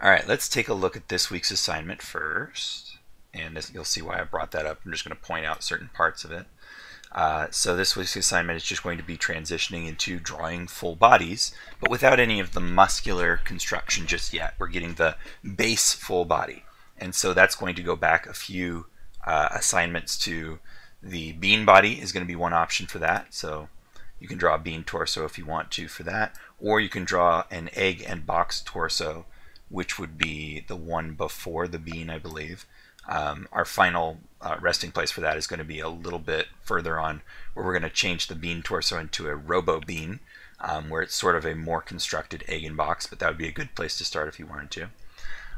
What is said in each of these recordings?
All right, let's take a look at this week's assignment first. And this, you'll see why I brought that up. I'm just going to point out certain parts of it. Uh, so this week's assignment is just going to be transitioning into drawing full bodies, but without any of the muscular construction just yet. We're getting the base full body. And so that's going to go back a few uh, assignments to the bean body is going to be one option for that. So you can draw a bean torso if you want to for that, or you can draw an egg and box torso, which would be the one before the bean, I believe. Um, our final uh, resting place for that is going to be a little bit further on, where we're going to change the bean torso into a robo bean, um, where it's sort of a more constructed egg and box, but that would be a good place to start if you wanted to.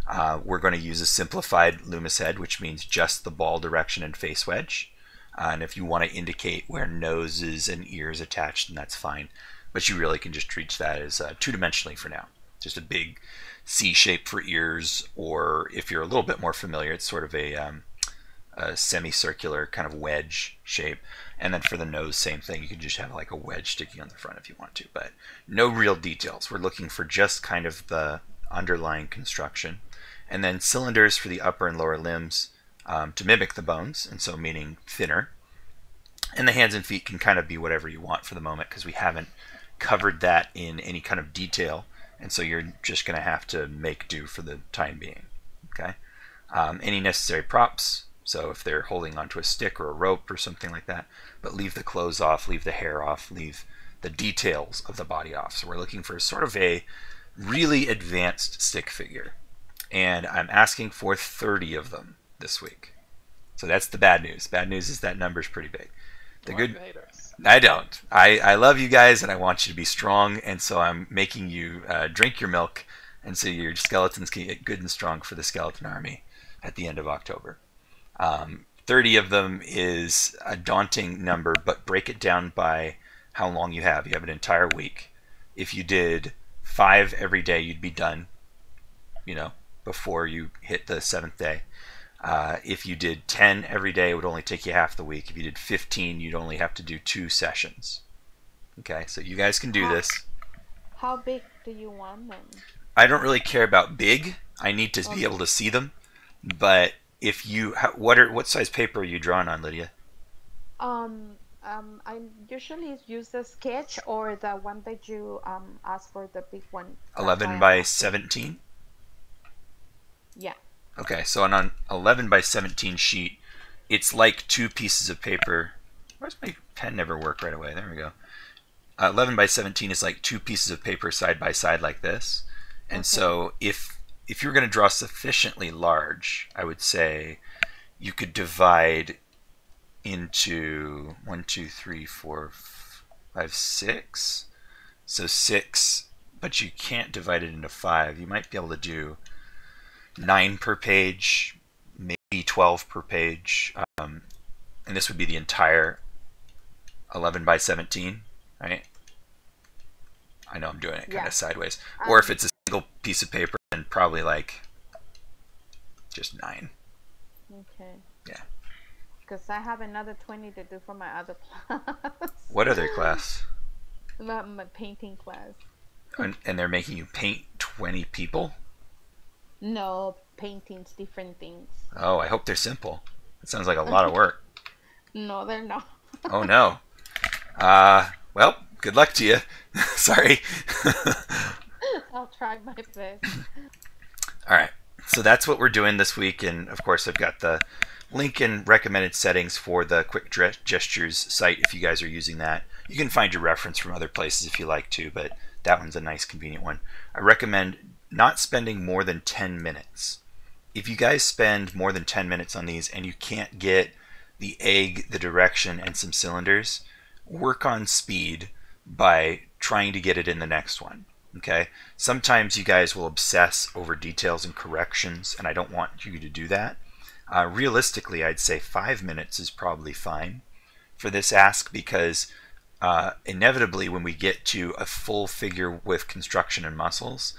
Uh, we're going to use a simplified Loomis head, which means just the ball direction and face wedge. Uh, and if you want to indicate where noses and ears attached, then that's fine. But you really can just treat that as uh, two-dimensionally for now. Just a big C shape for ears, or if you're a little bit more familiar, it's sort of a, um, a semicircular kind of wedge shape. And then for the nose, same thing. You can just have like a wedge sticking on the front if you want to, but no real details. We're looking for just kind of the underlying construction. And then cylinders for the upper and lower limbs um, to mimic the bones, and so meaning thinner. And the hands and feet can kind of be whatever you want for the moment because we haven't covered that in any kind of detail, and so you're just going to have to make do for the time being. Okay. Um, any necessary props, so if they're holding onto a stick or a rope or something like that, but leave the clothes off, leave the hair off, leave the details of the body off. So we're looking for sort of a really advanced stick figure. And I'm asking for 30 of them this week. So that's the bad news. Bad news is that number's pretty big. The good haters. I don't. I, I love you guys and I want you to be strong, and so I'm making you uh, drink your milk, and so your skeletons can get good and strong for the skeleton army at the end of October. Um, 30 of them is a daunting number, but break it down by how long you have. You have an entire week. If you did five every day, you'd be done, you know, before you hit the seventh day. Uh, if you did 10 every day, it would only take you half the week. If you did 15, you'd only have to do two sessions. Okay, so you guys can do How- this. How big do you want them? I don't really care about big. I need to be able to see them. But if you, how, what are what size paper are you drawing on, Lydia? Um, um, I usually use the sketch or the one that you um ask for the big one. 11 by 17. Yeah. Okay, so on an 11 by 17 sheet, it's like two pieces of paper. Where's my pen never work right away? There we go. Uh, 11 by 17 is like two pieces of paper side by side like this. And Okay. so if if you're going to draw sufficiently large, I would say you could divide into one, two, three, four, five, six. So six, but you can't divide it into five. You might be able to do nine per page, maybe 12 per page. Um, and this would be the entire 11 by 17, right? I know I'm doing it kind Yeah. of sideways. Or if Um, it's a single piece of paper, then probably like just nine. Okay. Yeah. Because I have another 20 to do for my other class. What other class? my, my painting class. And, and they're making you paint 20 people? No, paintings, different things. Oh, I hope they're simple. That sounds like a lot of work. No, they're not. Oh no. Uh, well, good luck to you. Sorry. I'll try my best. All right. So that's what we're doing this week, and of course, I've got the link and recommended settings for the Quick Gestures site if you guys are using that. You can find your reference from other places if you like to, but that one's a nice, convenient one. I recommend not spending more than 10 minutes. If you guys spend more than 10 minutes on these and you can't get the egg, the direction, and some cylinders, work on speed by trying to get it in the next one. Okay? Sometimes you guys will obsess over details and corrections, and I don't want you to do that. Uh, realistically, I'd say five minutes is probably fine for this ask because uh, inevitably, when we get to a full figure with construction and muscles,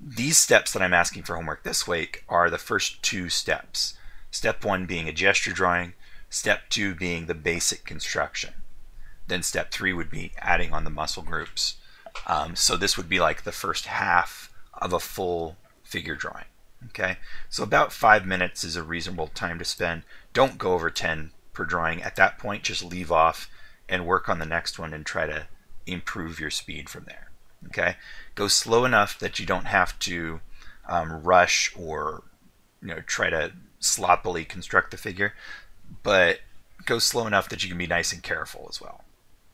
these steps that I'm asking for homework this week are the first two steps. Step one being a gesture drawing, step two being the basic construction. Then step three would be adding on the muscle groups. Um, so this would be like the first half of a full figure drawing. Okay, so about five minutes is a reasonable time to spend. Don't go over 10 per drawing. At that point, just leave off and work on the next one and try to improve your speed from there. Okay, go slow enough that you don't have to um, rush or you know try to sloppily construct the figure, but go slow enough that you can be nice and careful as well.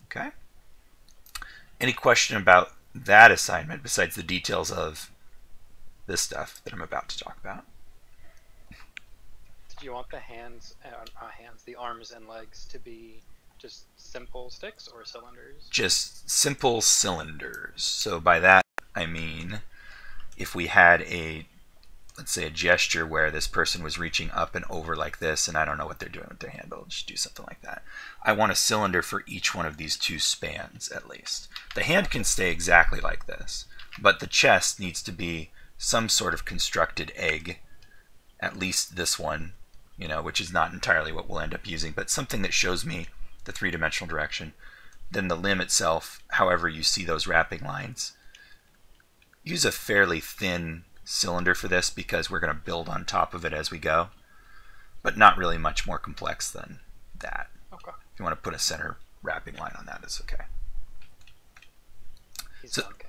Okay. Any question about that assignment besides the details of this stuff that I'm about to talk about? Did you want the hands, uh, uh, hands, the arms and legs to be just simple sticks or cylinders? Just simple cylinders. So by that I mean if we had a let's say a gesture where this person was reaching up and over like this and I don't know what they're doing with their hand but I'll just do something like that. I want a cylinder for each one of these two spans at least. The hand can stay exactly like this but the chest needs to be some sort of constructed egg at least this one you know which is not entirely what we'll end up using but something that shows me the three-dimensional direction then the limb itself however you see those wrapping lines use a fairly thin cylinder for this because we're going to build on top of it as we go, but not really much more complex than that. Okay. If you want to put a center wrapping line on that, it's okay. He's So- dunking.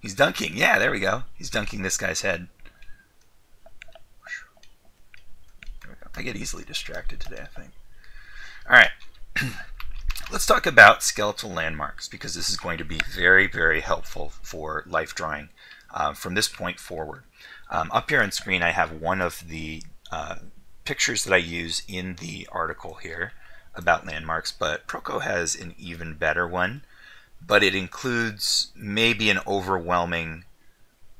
He's dunking. Yeah, there we go. He's dunking this guy's head. There we go. I get easily distracted today, I think. All right. Let's talk about skeletal landmarks because this is going to be very, very helpful for life drawing um, from this point forward. Um, up here on screen, I have one of the uh, pictures that I use in the article here about landmarks, but Proko has an even better one but it includes maybe an overwhelming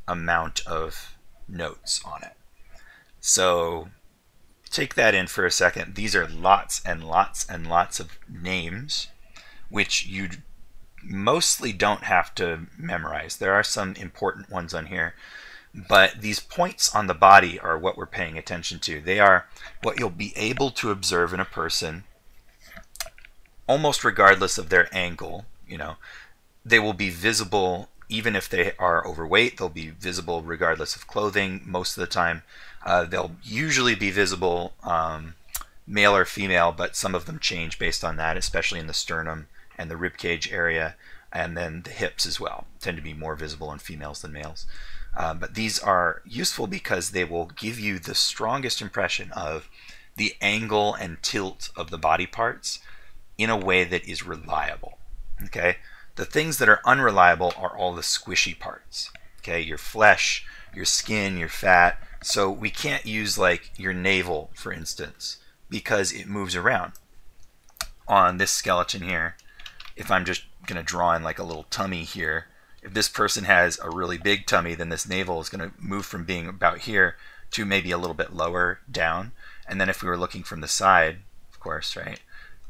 amount of notes on it. So take that in for a second. These are lots and lots and lots of names, which you mostly don't have to memorize. There are some important ones on here, but these points on the body are what we're paying attention to. They are what you'll be able to observe in a person almost regardless of their angle you know they will be visible even if they are overweight they'll be visible regardless of clothing most of the time uh, they'll usually be visible um, male or female but some of them change based on that especially in the sternum and the rib cage area and then the hips as well tend to be more visible in females than males uh, but these are useful because they will give you the strongest impression of the angle and tilt of the body parts in a way that is reliable. Okay? The things that are unreliable are all the squishy parts. Okay? Your flesh, your skin, your fat. So we can't use like your navel, for instance, because it moves around. On this skeleton here, if I'm just going to draw in like a little tummy here, if this person has a really big tummy, then this navel is going to move from being about here to maybe a little bit lower down. And then if we were looking from the side, of course, right,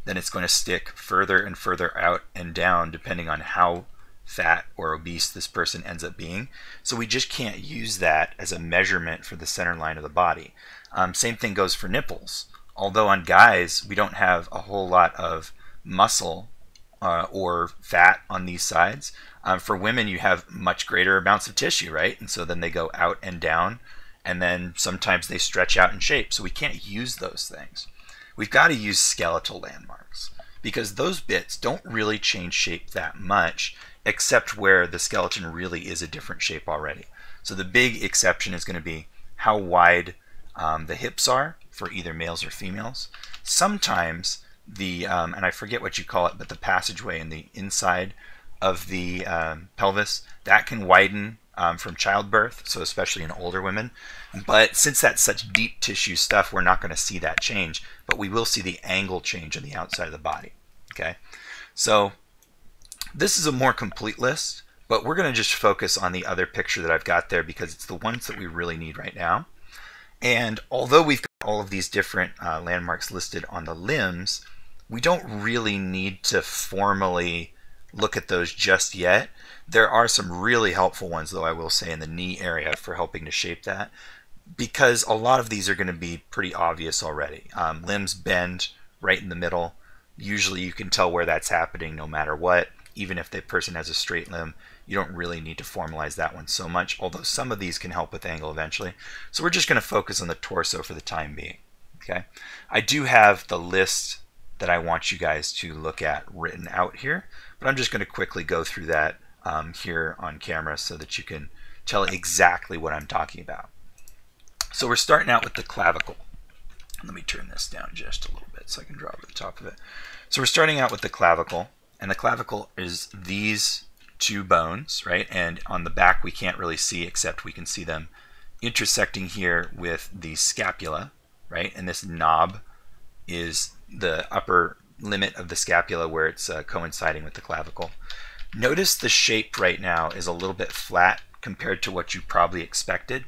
then it's going to stick further and further out and down depending on how fat or obese this person ends up being. So we just can't use that as a measurement for the center line of the body. Um, same thing goes for nipples. Although on guys, we don't have a whole lot of muscle uh, or fat on these sides. Um, for women, you have much greater amounts of tissue, right? And so then they go out and down, and then sometimes they stretch out in shape. So we can't use those things. We've got to use skeletal landmarks because those bits don't really change shape that much, except where the skeleton really is a different shape already. So the big exception is going to be how wide um, the hips are for either males or females. Sometimes the, um, and I forget what you call it, but the passageway in the inside of the um, pelvis, that can widen um, from childbirth, so especially in older women. But since that's such deep tissue stuff, we're not going to see that change, but we will see the angle change on the outside of the body. Okay, so this is a more complete list, but we're going to just focus on the other picture that I've got there because it's the ones that we really need right now. And although we've got all of these different uh, landmarks listed on the limbs, we don't really need to formally look at those just yet. There are some really helpful ones, though, I will say, in the knee area for helping to shape that because a lot of these are going to be pretty obvious already. Um, limbs bend right in the middle. Usually you can tell where that's happening no matter what. Even if the person has a straight limb, You don't really need to formalize that one so much, although some of these can help with angle eventually. So we're just going to focus on the torso for the time being. Okay, I do have the list that I want you guys to look at written out here, but I'm just going to quickly go through that um, here on camera so that you can tell exactly what I'm talking about. So we're starting out with the clavicle. Let me turn this down just a little bit so I can draw over the top of it. So we're starting out with the clavicle, and the clavicle is these two bones, right? And on the back we can't really see except we can see them intersecting here with the scapula, right? And this knob is the upper limit of the scapula where it's uh, coinciding with the clavicle. Notice the shape right now is a little bit flat compared to what you probably expected.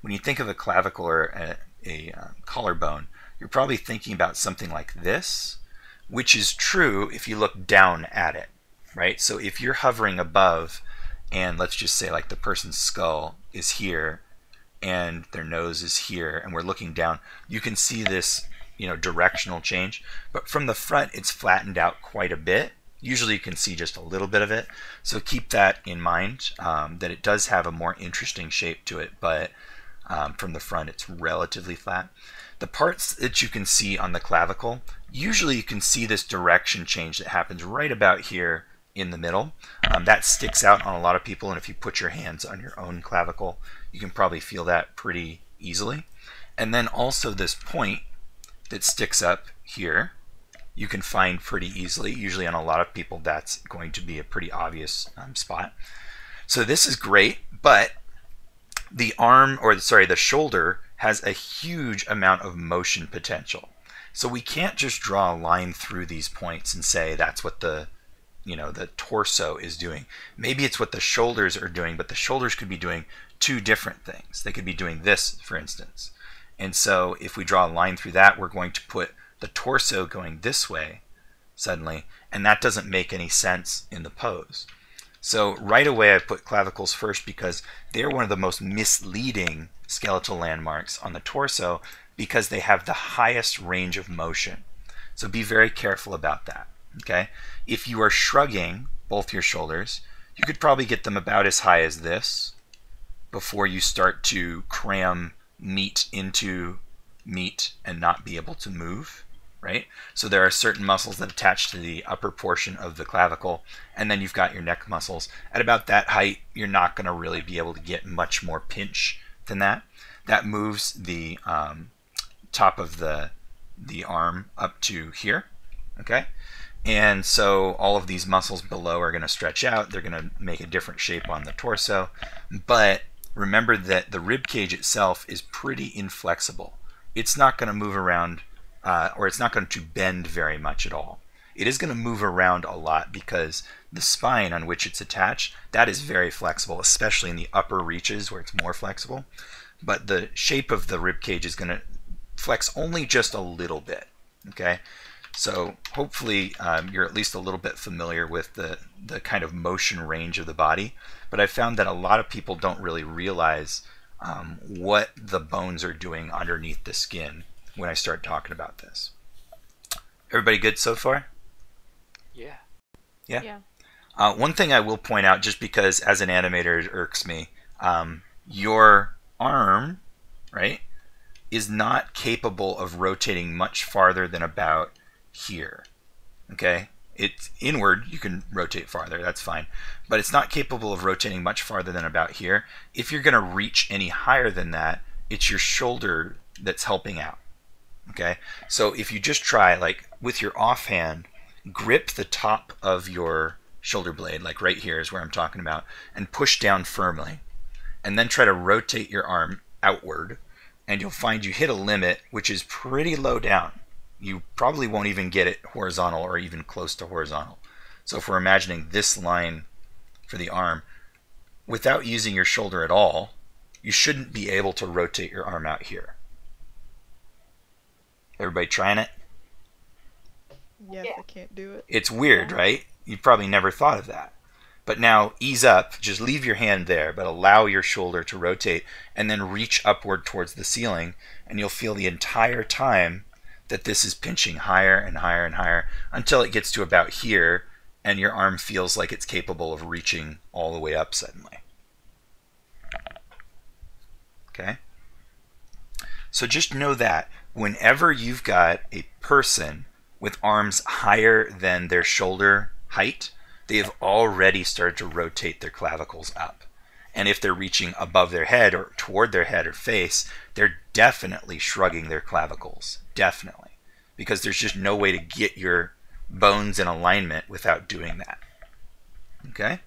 When you think of a clavicle or a, a uh, collarbone, you're probably thinking about something like this, which is true if you look down at it, right? So if you're hovering above, and let's just say like the person's skull is here, and their nose is here, and we're looking down, you can see this, you know, directional change. But from the front, it's flattened out quite a bit. Usually you can see just a little bit of it. So keep that in mind, um, that it does have a more interesting shape to it, but um, from the front it's relatively flat. The parts that you can see on the clavicle, usually you can see this direction change that happens right about here in the middle. Um, that sticks out on a lot of people, and if you put your hands on your own clavicle, you can probably feel that pretty easily. And then also this point that sticks up here, you can find pretty easily. Usually on a lot of people, that's going to be a pretty obvious um, spot. So this is great, but the arm, or sorry, the shoulder has a huge amount of motion potential. So we can't just draw a line through these points and say that's what the you know the torso is doing. Maybe it's what the shoulders are doing, but the shoulders could be doing two different things. They could be doing this, for instance. And so if we draw a line through that, we're going to put the torso going this way suddenly, and that doesn't make any sense in the pose. So right away I put clavicles first because they're one of the most misleading skeletal landmarks on the torso because they have the highest range of motion. So be very careful about that. Okay? If you are shrugging both your shoulders, you could probably get them about as high as this before you start to cram meat into meat and not be able to move right? So there are certain muscles that attach to the upper portion of the clavicle, and then you've got your neck muscles. At about that height, you're not going to really be able to get much more pinch than that. That moves the um, top of the the arm up to here, okay? And so all of these muscles below are going to stretch out. They're going to make a different shape on the torso. But remember that the rib cage itself is pretty inflexible. It's not going to move around uh, or it's not going to bend very much at all. It is going to move around a lot because the spine on which it's attached, that is very flexible, especially in the upper reaches where it's more flexible. But the shape of the rib cage is going to flex only just a little bit. Okay, so hopefully um, you're at least a little bit familiar with the, the kind of motion range of the body. But I found that a lot of people don't really realize um, what the bones are doing underneath the skin when I start talking about this. Everybody good so far? Yeah. Yeah. Yeah. Uh, one thing I will point out, just because as an animator it irks me, um, your arm, right, is not capable of rotating much farther than about here. Okay? It's inward, you can rotate farther, that's fine. But it's not capable of rotating much farther than about here. If you're going to reach any higher than that, it's your shoulder that's helping out. Okay, so if you just try, like with your offhand, grip the top of your shoulder blade, like right here is where I'm talking about, and push down firmly. And then try to rotate your arm outward, and you'll find you hit a limit which is pretty low down. You probably won't even get it horizontal or even close to horizontal. So if we're imagining this line for the arm, without using your shoulder at all, you shouldn't be able to rotate your arm out here. Everybody trying it? Yes, Yeah. I can't do it. It's weird, right? You probably never thought of that. But now ease up, just leave your hand there, but allow your shoulder to rotate and then reach upward towards the ceiling, and you'll feel the entire time that this is pinching higher and higher and higher until it gets to about here, and your arm feels like it's capable of reaching all the way up suddenly. Okay? So just know that whenever you've got a person with arms higher than their shoulder height, they have already started to rotate their clavicles up. And if they're reaching above their head or toward their head or face, they're definitely shrugging their clavicles. Definitely. Because there's just no way to get your bones in alignment without doing that. Okay?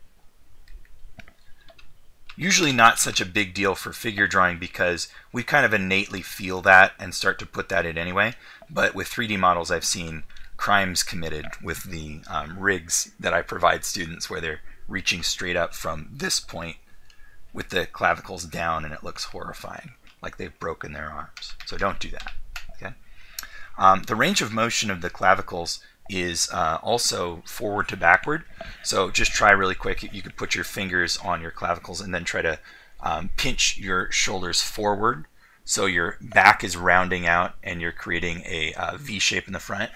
Usually not such a big deal for figure drawing because we kind of innately feel that and start to put that in anyway. But with 3D models, I've seen crimes committed with the um, rigs that I provide students where they're reaching straight up from this point with the clavicles down and it looks horrifying, like they've broken their arms. So don't do that. Okay. Um, the range of motion of the clavicles is uh, also forward to backward. So just try really quick. You could put your fingers on your clavicles and then try to um, pinch your shoulders forward so your back is rounding out and you're creating a uh, V shape in the front.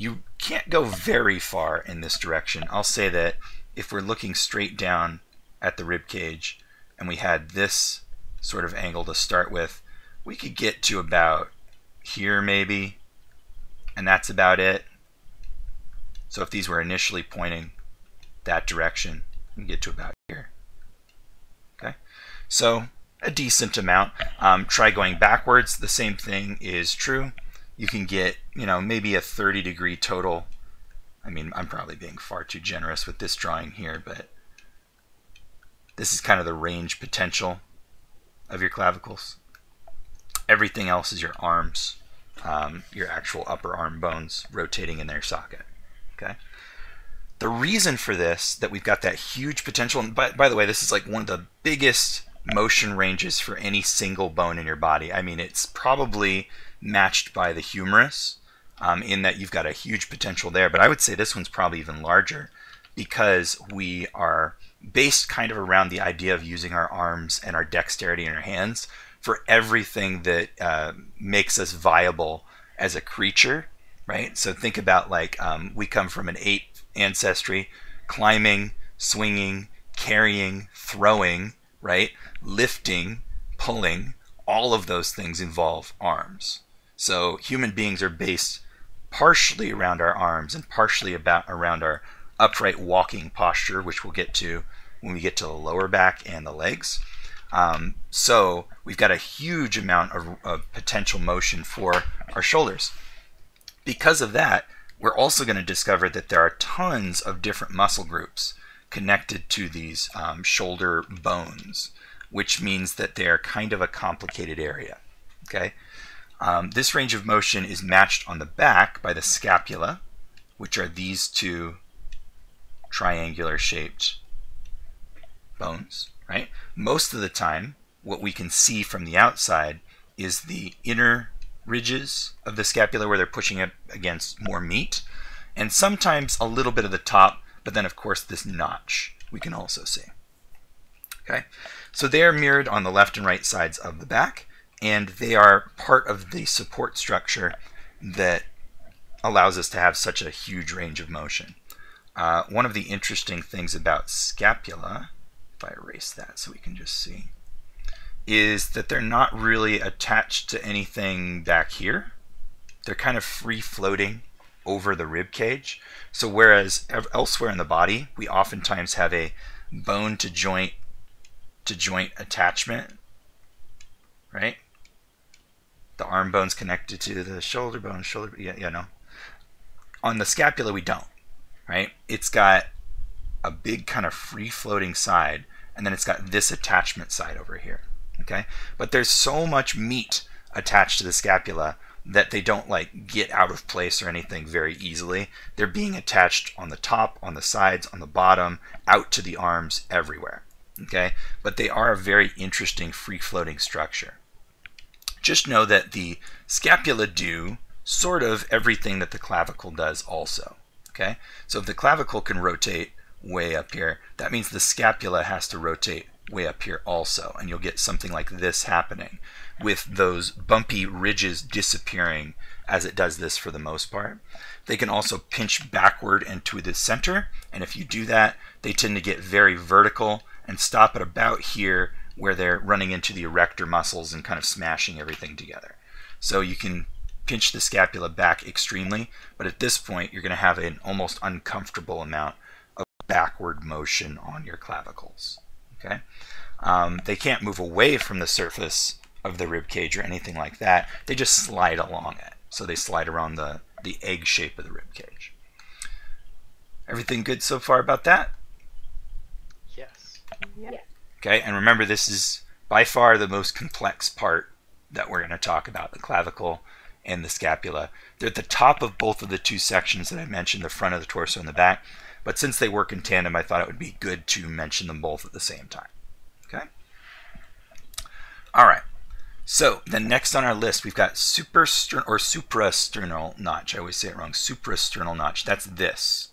You can't go very far in this direction. I'll say that if we're looking straight down at the rib cage and we had this sort of angle to start with, we could get to about here maybe, and that's about it. So if these were initially pointing that direction, we get to about here. Okay, so a decent amount. Um, try going backwards. The same thing is true. You can get, you know, maybe a 30 degree total. I mean, I'm probably being far too generous with this drawing here, but this is kind of the range potential of your clavicles. Everything else is your arms, um, your actual upper arm bones rotating in their socket. Okay. The reason for this, that we've got that huge potential, and by, by the way, this is like one of the biggest motion ranges for any single bone in your body. I mean, it's probably matched by the humerus um, in that you've got a huge potential there, but I would say this one's probably even larger because we are based kind of around the idea of using our arms and our dexterity in our hands for everything that uh, makes us viable as a creature right? So think about like um, we come from an ape ancestry, climbing, swinging, carrying, throwing, right? Lifting, pulling, all of those things involve arms. So human beings are based partially around our arms and partially about around our upright walking posture, which we'll get to when we get to the lower back and the legs. Um, so we've got a huge amount of, of potential motion for our shoulders because of that, we're also going to discover that there are tons of different muscle groups connected to these um, shoulder bones, which means that they are kind of a complicated area. Okay, um, this range of motion is matched on the back by the scapula, which are these two triangular shaped bones. Right. Most of the time, what we can see from the outside is the inner ridges of the scapula where they're pushing it against more meat, and sometimes a little bit of the top, but then of course this notch we can also see. Okay, so they are mirrored on the left and right sides of the back, and they are part of the support structure that allows us to have such a huge range of motion. Uh, one of the interesting things about scapula, if I erase that so we can just see, is that they're not really attached to anything back here. They're kind of free floating over the rib cage. So whereas elsewhere in the body, we oftentimes have a bone to joint to joint attachment, right? The arm bone's connected to the shoulder bone, shoulder, you know. On the scapula, we don't, right? It's got a big kind of free floating side, and then it's got this attachment side over here okay? But there's so much meat attached to the scapula that they don't like get out of place or anything very easily. They're being attached on the top, on the sides, on the bottom, out to the arms, everywhere. Okay, but they are a very interesting free floating structure. Just know that the scapula do sort of everything that the clavicle does also. Okay, so if the clavicle can rotate way up here, that means the scapula has to rotate way up here also, and you'll get something like this happening with those bumpy ridges disappearing as it does this for the most part. They can also pinch backward and to the center, and if you do that, they tend to get very vertical and stop at about here where they're running into the erector muscles and kind of smashing everything together. So you can pinch the scapula back extremely, but at this point you're going to have an almost uncomfortable amount of backward motion on your clavicles. Okay, um, They can't move away from the surface of the rib cage or anything like that. They just slide along it. So they slide around the, the egg shape of the rib cage. Everything good so far about that? Yes. Yeah. Okay, and remember this is by far the most complex part that we're going to talk about, the clavicle and the scapula. They're at the top of both of the two sections that I mentioned, the front of the torso and the back. But since they work in tandem, I thought it would be good to mention them both at the same time. Okay? All right. So then next on our list, we've got suprasternal or suprasternal notch. I always say it wrong. Suprasternal notch. That's this.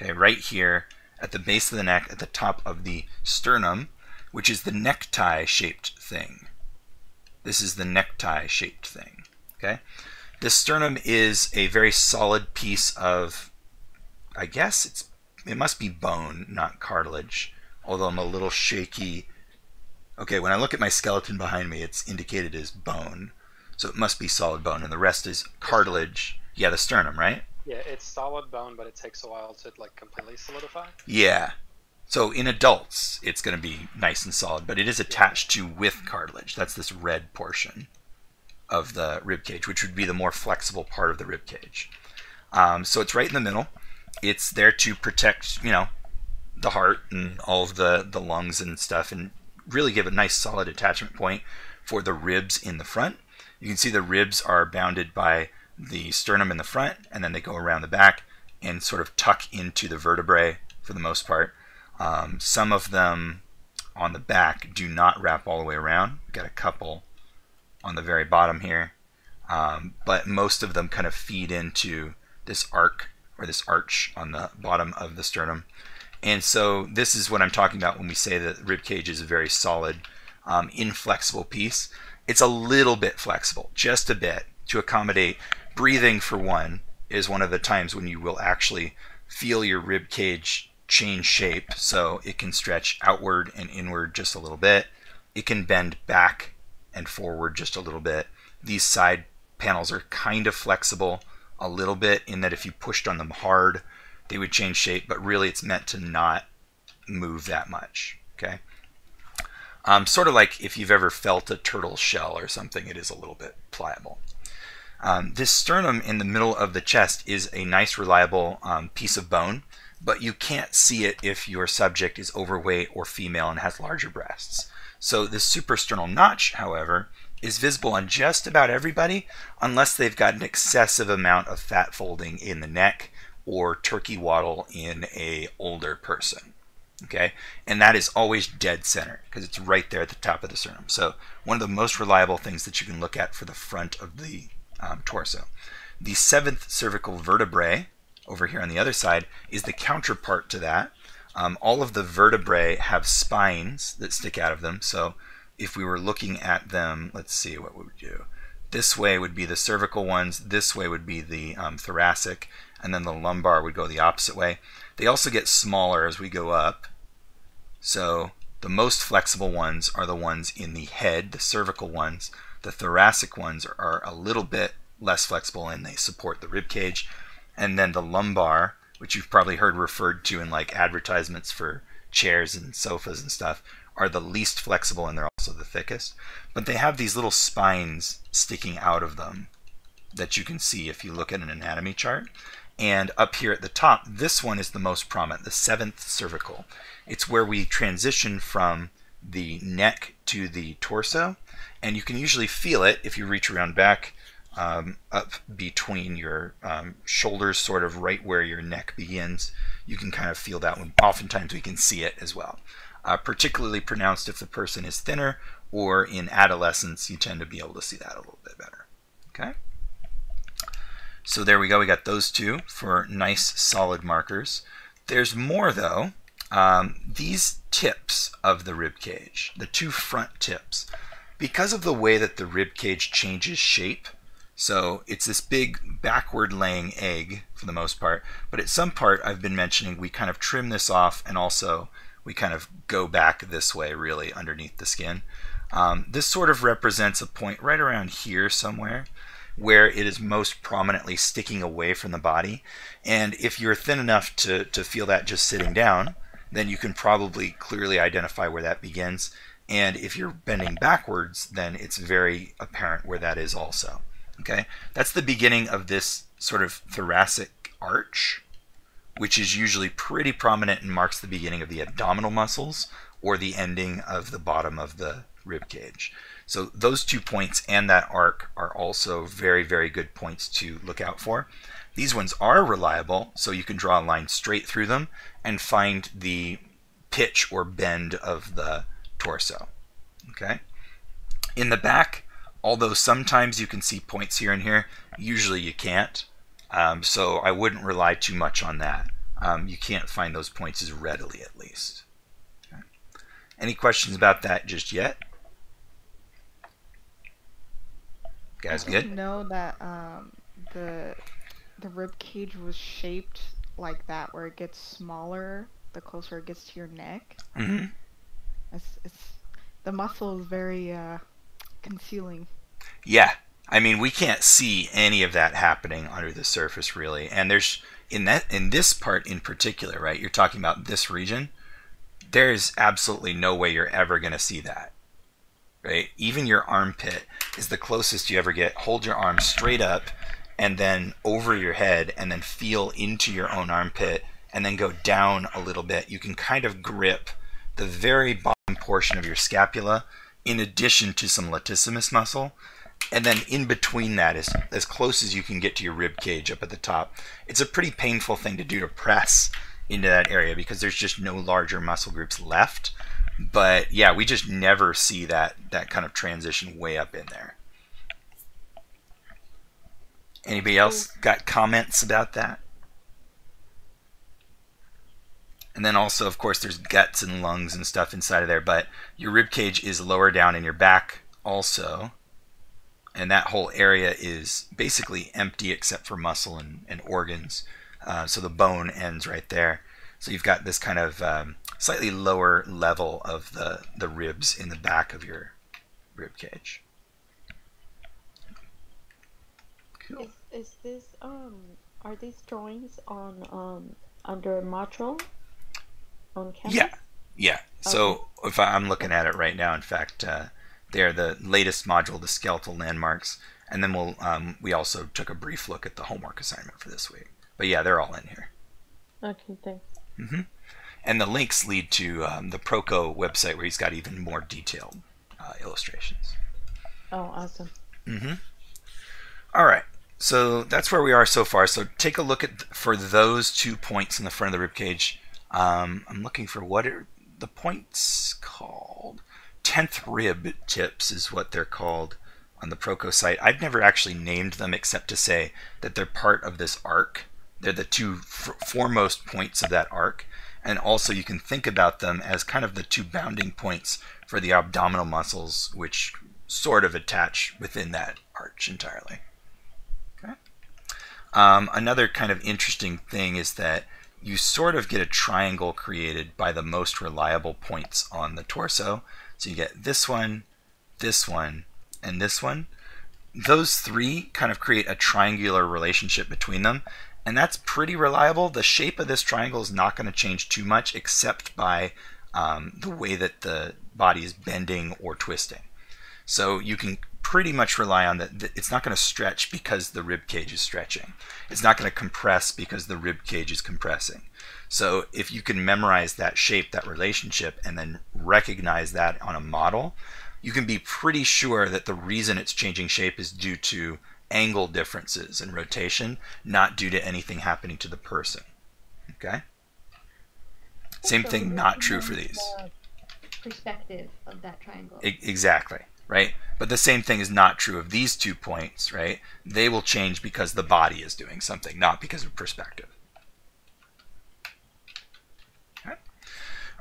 Okay, right here at the base of the neck, at the top of the sternum, which is the necktie shaped thing. This is the necktie shaped thing. Okay? The sternum is a very solid piece of, I guess it's it must be bone, not cartilage. Although I'm a little shaky Okay, when I look at my skeleton behind me, it's indicated as bone. So it must be solid bone, and the rest is cartilage. Yeah, the sternum, right? Yeah, it's solid bone, but it takes a while to like completely solidify. Yeah. So in adults, it's going to be nice and solid, but it is attached to with cartilage. That's this red portion of the rib cage, which would be the more flexible part of the rib cage. Um, so it's right in the middle. It's there to protect, you know, the heart and all of the the lungs and stuff, and really give a nice solid attachment point for the ribs in the front. You can see the ribs are bounded by the sternum in the front, and then they go around the back and sort of tuck into the vertebrae for the most part. Um, some of them on the back do not wrap all the way around. We've got a couple on the very bottom here, um, but most of them kind of feed into this arc or this arch on the bottom of the sternum. And so this is what I'm talking about when we say that rib cage is a very solid, um, inflexible piece. It's a little bit flexible, just a bit, to accommodate breathing for one is one of the times when you will actually feel your rib cage change shape. So it can stretch outward and inward just a little bit. It can bend back and forward just a little bit. These side panels are kind of flexible a little bit in that if you pushed on them hard, they would change shape, but really it's meant to not move that much. Okay. Um, sort of like if you've ever felt a turtle shell or something, it is a little bit pliable. Um, this sternum in the middle of the chest is a nice, reliable um, piece of bone, but you can't see it if your subject is overweight or female and has larger breasts. So the suprasternal notch, however, is visible on just about everybody unless they've got an excessive amount of fat folding in the neck or turkey waddle in a older person. Okay, and that is always dead center because it's right there at the top of the sternum. So one of the most reliable things that you can look at for the front of the um, torso. The seventh cervical vertebrae over here on the other side is the counterpart to that. Um, all of the vertebrae have spines that stick out of them. So if we were looking at them, let's see what we would do. This way would be the cervical ones. This way would be the um, thoracic and then the lumbar would go the opposite way. They also get smaller as we go up. So the most flexible ones are the ones in the head, the cervical ones. The thoracic ones are a little bit less flexible and they support the rib cage. And then the lumbar, which you've probably heard referred to in like advertisements for chairs and sofas and stuff, are the least flexible and they're also the thickest. But they have these little spines sticking out of them that you can see if you look at an anatomy chart. And up here at the top, this one is the most prominent, the seventh cervical. It's where we transition from the neck to the torso. And you can usually feel it if you reach around back um, up between your um, shoulders, sort of right where your neck begins. You can kind of feel that one. Oftentimes we can see it as well. Uh, particularly pronounced if the person is thinner or in adolescence, you tend to be able to see that a little bit better. Okay? So there we go. We got those two for nice solid markers. There's more though. Um, these tips of the rib cage, the two front tips. Because of the way that the rib cage changes shape, so it's this big backward laying egg for the most part, but at some part I've been mentioning we kind of trim this off and also we kind of go back this way really underneath the skin. Um, this sort of represents a point right around here somewhere where it is most prominently sticking away from the body. And if you're thin enough to, to feel that just sitting down, then you can probably clearly identify where that begins. And if you're bending backwards, then it's very apparent where that is also. Okay, that's the beginning of this sort of thoracic arch, which is usually pretty prominent and marks the beginning of the abdominal muscles or the ending of the bottom of the rib cage. So those two points and that arc are also very, very good points to look out for. These ones are reliable, so you can draw a line straight through them and find the pitch or bend of the torso. Okay. In the back, although sometimes you can see points here and here, usually you can't. Um, so I wouldn't rely too much on that. Um, you can't find those points as readily, at least. Okay. Any questions about that just yet? Guys, I good? know that um, the the rib cage was shaped like that, where it gets smaller the closer it gets to your neck. hmm It's, it's the muscle is very uh, concealing. Yeah, I mean we can't see any of that happening under the surface really, and there's in that in this part in particular, right? You're talking about this region. There's absolutely no way you're ever going to see that, right? Even your armpit is the closest you ever get. Hold your arm straight up, and then over your head, and then feel into your own armpit, and then go down a little bit. You can kind of grip the very bottom portion of your scapula, in addition to some latissimus muscle and then in between that is as close as you can get to your rib cage up at the top. It's a pretty painful thing to do to press into that area because there's just no larger muscle groups left. But yeah, we just never see that that kind of transition way up in there. Anybody else got comments about that? And then also, of course, there's guts and lungs and stuff inside of there, but your rib cage is lower down in your back also and that whole area is basically empty except for muscle and, and organs. Uh, so the bone ends right there. So you've got this kind of um, slightly lower level of the, the ribs in the back of your rib cage. Cool. Is, is this um are these drawings on um under module on? Yeah, yeah. So if I, I'm looking at it right now, in fact, uh, they're the latest module, the skeletal landmarks, and then we'll um, we also took a brief look at the homework assignment for this week. But yeah, they're all in here. Okay, thanks. hmm And the links lead to um, the Proko website where he's got even more detailed uh, illustrations. Oh, awesome. hmm All right. So that's where we are so far. So take a look at for those two points in the front of the rib cage. Um, I'm looking for what are the points called. Tenth rib tips is what they're called on the Proko site. I've never actually named them except to say that they're part of this arc. They're the two foremost points of that arc. And also, you can think about them as kind of the two bounding points for the abdominal muscles, which sort of attach within that arch entirely. Okay. Um, another kind of interesting thing is that you sort of get a triangle created by the most reliable points on the torso. So you get this one, this one, and this one. Those three kind of create a triangular relationship between them, and that's pretty reliable. The shape of this triangle is not going to change too much except by um, the way that the body is bending or twisting. So you can pretty much rely on that. It's not going to stretch because the rib cage is stretching. It's not going to compress because the rib cage is compressing. So if you can memorize that shape, that relationship, and then recognize that on a model, you can be pretty sure that the reason it's changing shape is due to angle differences and rotation, not due to anything happening to the person. Okay? Same thing, not true for these. the Perspective of that triangle. E- exactly, right? But the same thing is not true of these two points, right? They will change because the body is doing something, not because of perspective. Okay.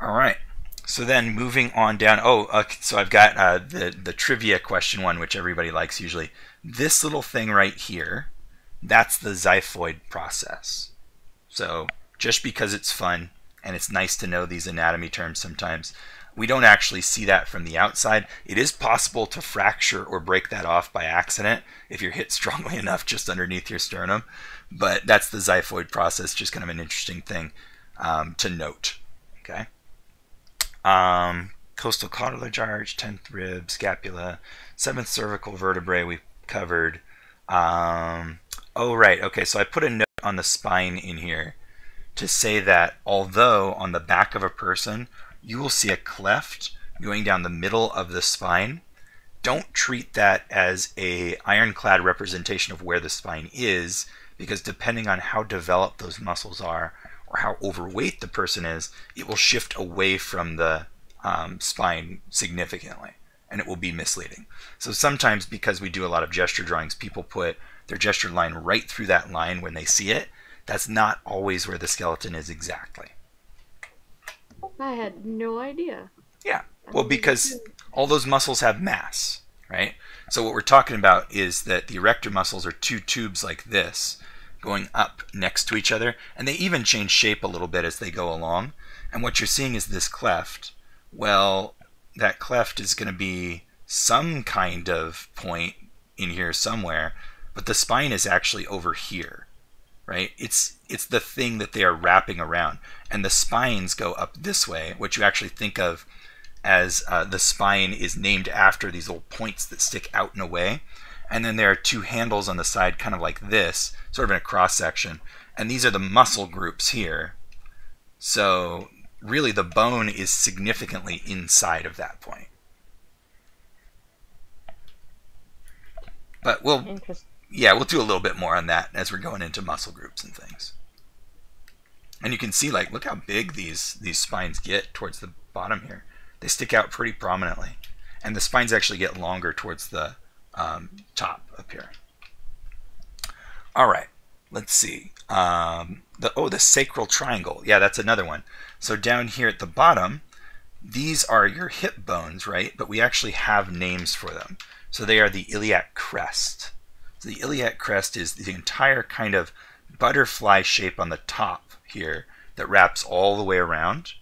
All right. So then moving on down. Oh, okay, so I've got uh, the the trivia question one, which everybody likes usually. This little thing right here, that's the xiphoid process. So just because it's fun and it's nice to know these anatomy terms sometimes, we don't actually see that from the outside. It is possible to fracture or break that off by accident if you're hit strongly enough just underneath your sternum, but that's the xiphoid process. Just kind of an interesting thing um, to note. Okay. Um, costal cartilage arch, 10th rib, scapula, 7th cervical vertebrae we covered. Um, oh, right. Okay, so I put a note on the spine in here to say that although on the back of a person you will see a cleft going down the middle of the spine, don't treat that as a ironclad representation of where the spine is because depending on how developed those muscles are or how overweight the person is, it will shift away from the um, spine significantly and it will be misleading. So sometimes because we do a lot of gesture drawings, people put their gesture line right through that line when they see it. That's not always where the skeleton is exactly. I had no idea. Yeah. Well, because all those muscles have mass, right? So what we're talking about is that the erector muscles are two tubes like this going up next to each other, and they even change shape a little bit as they go along. And what you're seeing is this cleft. Well, that cleft is going to be some kind of point in here somewhere, but the spine is actually over here, right? It's it's the thing that they are wrapping around, and the spines go up this way, which you actually think of as uh, the spine is named after these little points that stick out and away. And then there are two handles on the side, kind of like this, sort of in a cross section. And these are the muscle groups here. So really the bone is significantly inside of that point. But we'll, yeah, we'll do a little bit more on that as we're going into muscle groups and things. And you can see, like, look how big these these spines get towards the bottom here. They stick out pretty prominently, and the spines actually get longer towards the um, top up here. All right, let's see. Um, the oh, the sacral triangle. Yeah, that's another one. So down here at the bottom, these are your hip bones, right? But we actually have names for them. So they are the iliac crest. So the iliac crest is the entire kind of butterfly shape on the top here that wraps all the way around.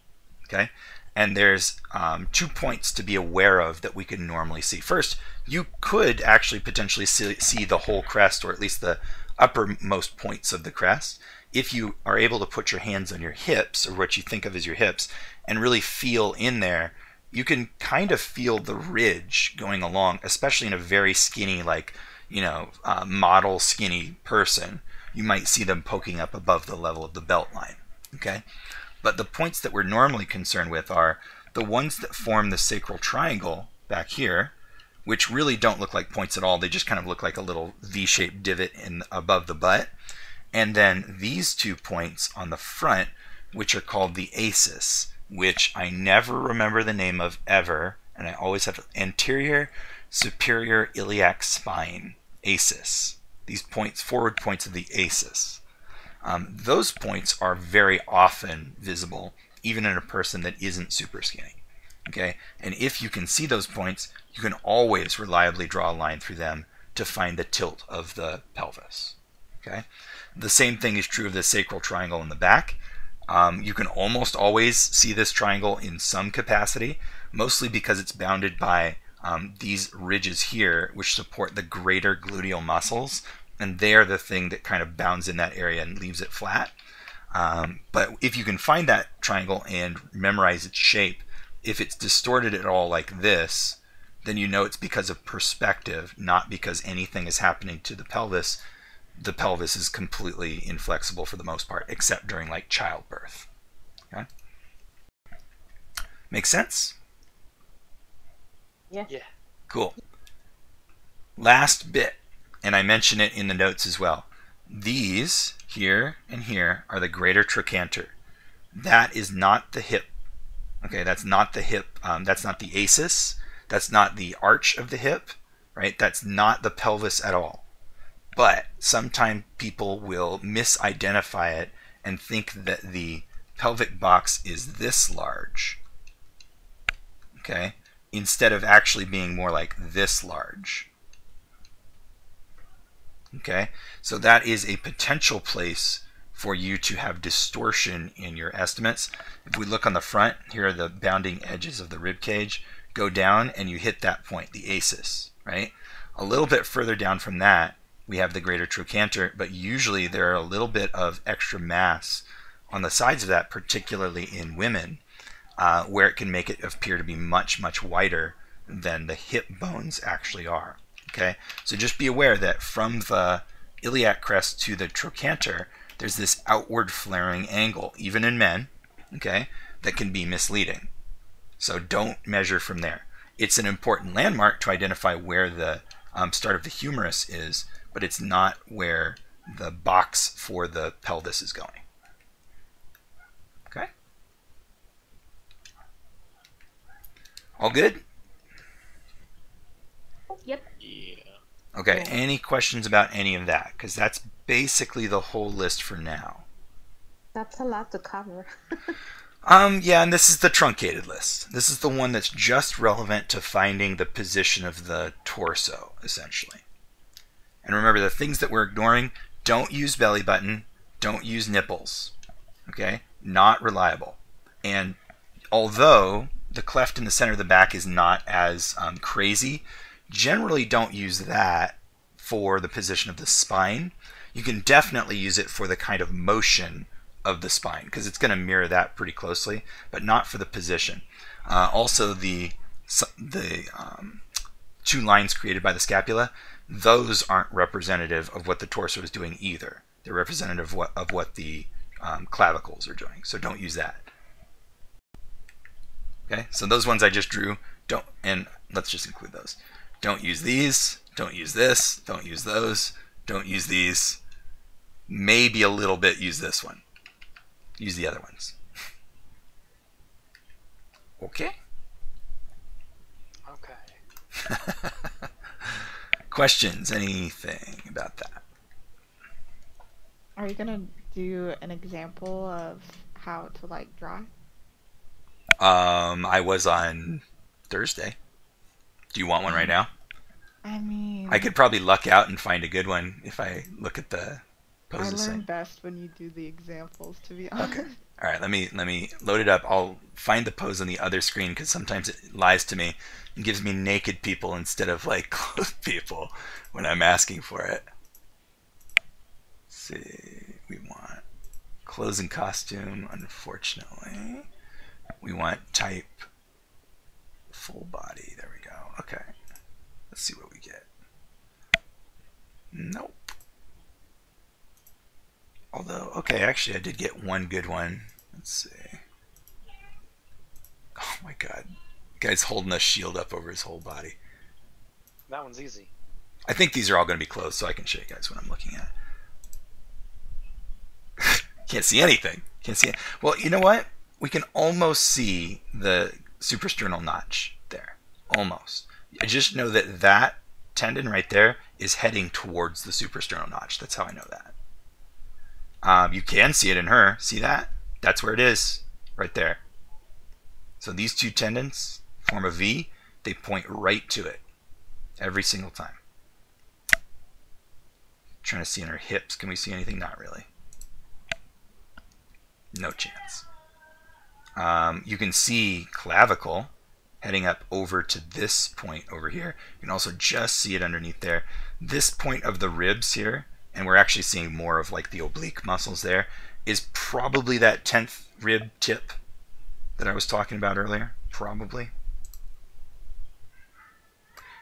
Okay, and there's um, two points to be aware of that we can normally see. First, you could actually potentially see, see the whole crest, or at least the uppermost points of the crest, if you are able to put your hands on your hips, or what you think of as your hips, and really feel in there. You can kind of feel the ridge going along, especially in a very skinny, like you know, uh, model skinny person you might see them poking up above the level of the belt line. Okay? But the points that we're normally concerned with are the ones that form the sacral triangle back here, which really don't look like points at all. They just kind of look like a little V-shaped divot in above the butt. And then these two points on the front, which are called the ASIS, which I never remember the name of ever, and I always have anterior superior iliac spine, ASIS these points, forward points of the ASIS. Um, those points are very often visible, even in a person that isn't super skinny. Okay, and if you can see those points, you can always reliably draw a line through them to find the tilt of the pelvis. Okay, the same thing is true of the sacral triangle in the back. Um, you can almost always see this triangle in some capacity, mostly because it's bounded by um, these ridges here, which support the greater gluteal muscles, and they're the thing that kind of bounds in that area and leaves it flat. Um, but if you can find that triangle and memorize its shape, if it's distorted at all like this, then you know it's because of perspective, not because anything is happening to the pelvis. The pelvis is completely inflexible for the most part, except during like childbirth. Okay? Make sense? Yeah. Yeah. Cool. Last bit, and I mention it in the notes as well. These here and here are the greater trochanter. That is not the hip. Okay, that's not the hip. Um, that's not the ASIS. That's not the arch of the hip, right? That's not the pelvis at all. But sometimes people will misidentify it and think that the pelvic box is this large okay, instead of actually being more like this large. Okay, so that is a potential place for you to have distortion in your estimates. If we look on the front, here are the bounding edges of the rib cage. Go down and you hit that point, the ASIS, right? A little bit further down from that, we have the greater trochanter, but usually there are a little bit of extra mass on the sides of that, particularly in women, uh, where it can make it appear to be much, much wider than the hip bones actually are. Okay, so just be aware that from the iliac crest to the trochanter, there's this outward flaring angle, even in men, okay, that can be misleading. So don't measure from there. It's an important landmark to identify where the um, start of the humerus is, but it's not where the box for the pelvis is going. Okay? All good? Yep. Yeah. Okay, any questions about any of that? Because that's basically the whole list for now. That's a lot to cover. Um, yeah, and this is the truncated list. This is the one that's just relevant to finding the position of the torso, essentially. And remember, the things that we're ignoring, don't use belly button, don't use nipples. Okay? Not reliable. And although the cleft in the center of the back is not as um, crazy, generally don't use that for the position of the spine. You can definitely use it for the kind of motion of the spine because it's going to mirror that pretty closely, but not for the position. Uh, also, the the um, two lines created by the scapula, those aren't representative of what the torso is doing either. They're representative of what, of what the um, clavicles are doing. So don't use that. Okay, so those ones I just drew, don't, and let's just include those. Don't use these, don't use this, don't use those, don't use these. Maybe a little bit use this one. Use the other ones. Okay. Okay. Questions? Anything about that? Are you gonna do an example of how to like draw? Um, I was on Thursday. Do you want one right now? I mean, I could probably luck out and find a good one if I look at the poses. I learn thing. best when you do the examples. To be honest. Okay. All right, let me let me load it up. I'll find the pose on the other screen because sometimes it lies to me and gives me naked people instead of like clothed people when I'm asking for it. Let's see, we want clothes and costume. Unfortunately, we want type full body. There we go. Okay, let's see what we get. Nope. Although, okay, actually, I did get one good one. Let's see. Oh my god. Guy's holding a shield up over his whole body. That one's easy. I think these are all going to be closed, so I can show you guys what I'm looking at. Can't see anything. Can't see it. Well, you know what? We can almost see the suprasternal notch there. Almost. I just know that that tendon right there is heading towards the suprasternal notch. That's how I know that. Um, you can see it in her. See that? That's where it is, right there. So these two tendons form a V. They point right to it every single time. Trying to see in her hips. Can we see anything? Not really. No chance. Um, you can see clavicle heading up over to this point over here. You can also just see it underneath there. This point of the ribs here, and we're actually seeing more of like the oblique muscles there, is probably that 10th rib tip that I was talking about earlier. Probably.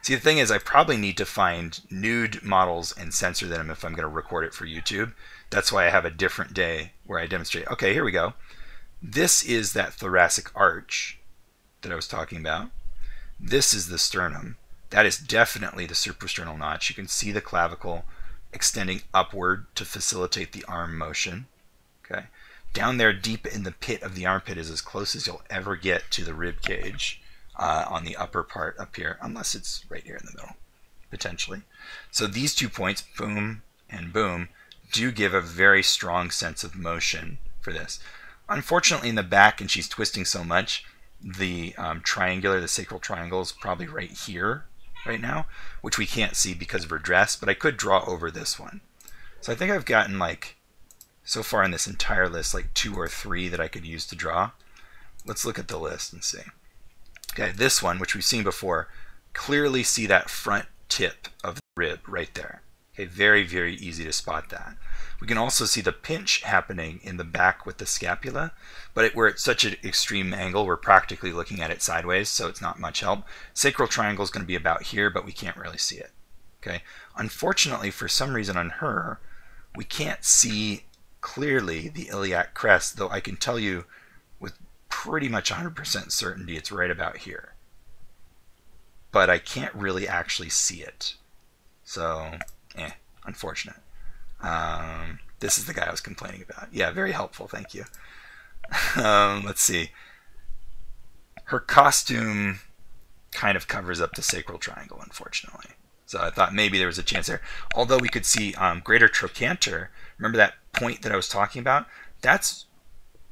See, the thing is, I probably need to find nude models and censor them if I'm going to record it for YouTube. That's why I have a different day where I demonstrate. Okay, here we go. This is that thoracic arch that I was talking about. This is the sternum. That is definitely the suprasternal notch. You can see the clavicle extending upward to facilitate the arm motion. Okay. Down there, deep in the pit of the armpit, is as close as you'll ever get to the rib cage uh, on the upper part up here, unless it's right here in the middle, potentially. So these two points, boom and boom, do give a very strong sense of motion for this. Unfortunately, in the back, and she's twisting so much, the um, triangular, the sacral triangle is probably right here, right now, which we can't see because of her dress, but I could draw over this one. So I think I've gotten like, so far in this entire list, like two or three that I could use to draw. Let's look at the list and see. Okay, this one, which we've seen before, clearly see that front tip of the rib right there. Okay, very, very easy to spot that. We can also see the pinch happening in the back with the scapula, but it, we're at such an extreme angle, we're practically looking at it sideways, so it's not much help. Sacral triangle is going to be about here, but we can't really see it. Okay. Unfortunately, for some reason on her, we can't see clearly the iliac crest, though I can tell you with pretty much 100% certainty it's right about here. But I can't really actually see it. So, eh, unfortunate. Um, this is the guy I was complaining about. Yeah, very helpful. Thank you. um, let's see. Her costume kind of covers up the sacral triangle, unfortunately. So I thought maybe there was a chance there. Although we could see um, greater trochanter. Remember that point that I was talking about? That's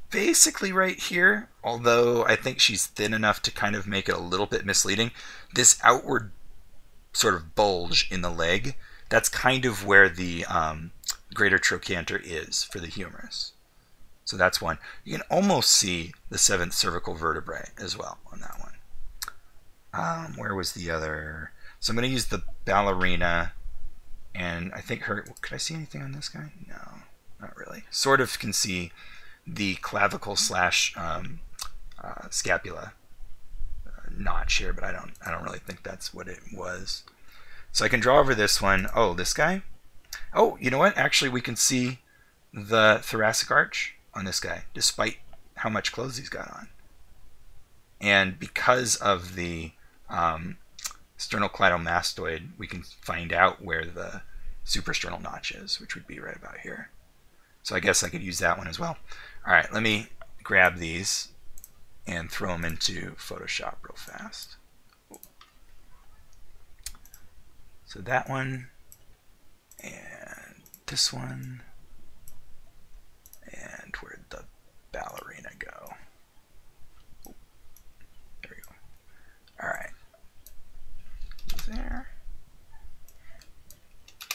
basically right here. Although I think she's thin enough to kind of make it a little bit misleading. This outward sort of bulge in the leg, that's kind of where the um, greater trochanter is for the humerus. So that's one. You can almost see the seventh cervical vertebrae as well on that one. Um, where was the other? So I'm going to use the ballerina, and I think her. Could I see anything on this guy? No, not really. Sort of can see the clavicle slash um, uh, scapula uh, notch here, but I don't. I don't really think that's what it was. So I can draw over this one. Oh, this guy. Oh, you know what? Actually, we can see the thoracic arch on this guy, despite how much clothes he's got on. And because of the um, sternocleidomastoid, we can find out where the suprasternal notch is, which would be right about here. So I guess I could use that one as well. All right, let me grab these and throw them into Photoshop real fast. So that one, and this one, and where'd the ballerina go? There we go. All right. There.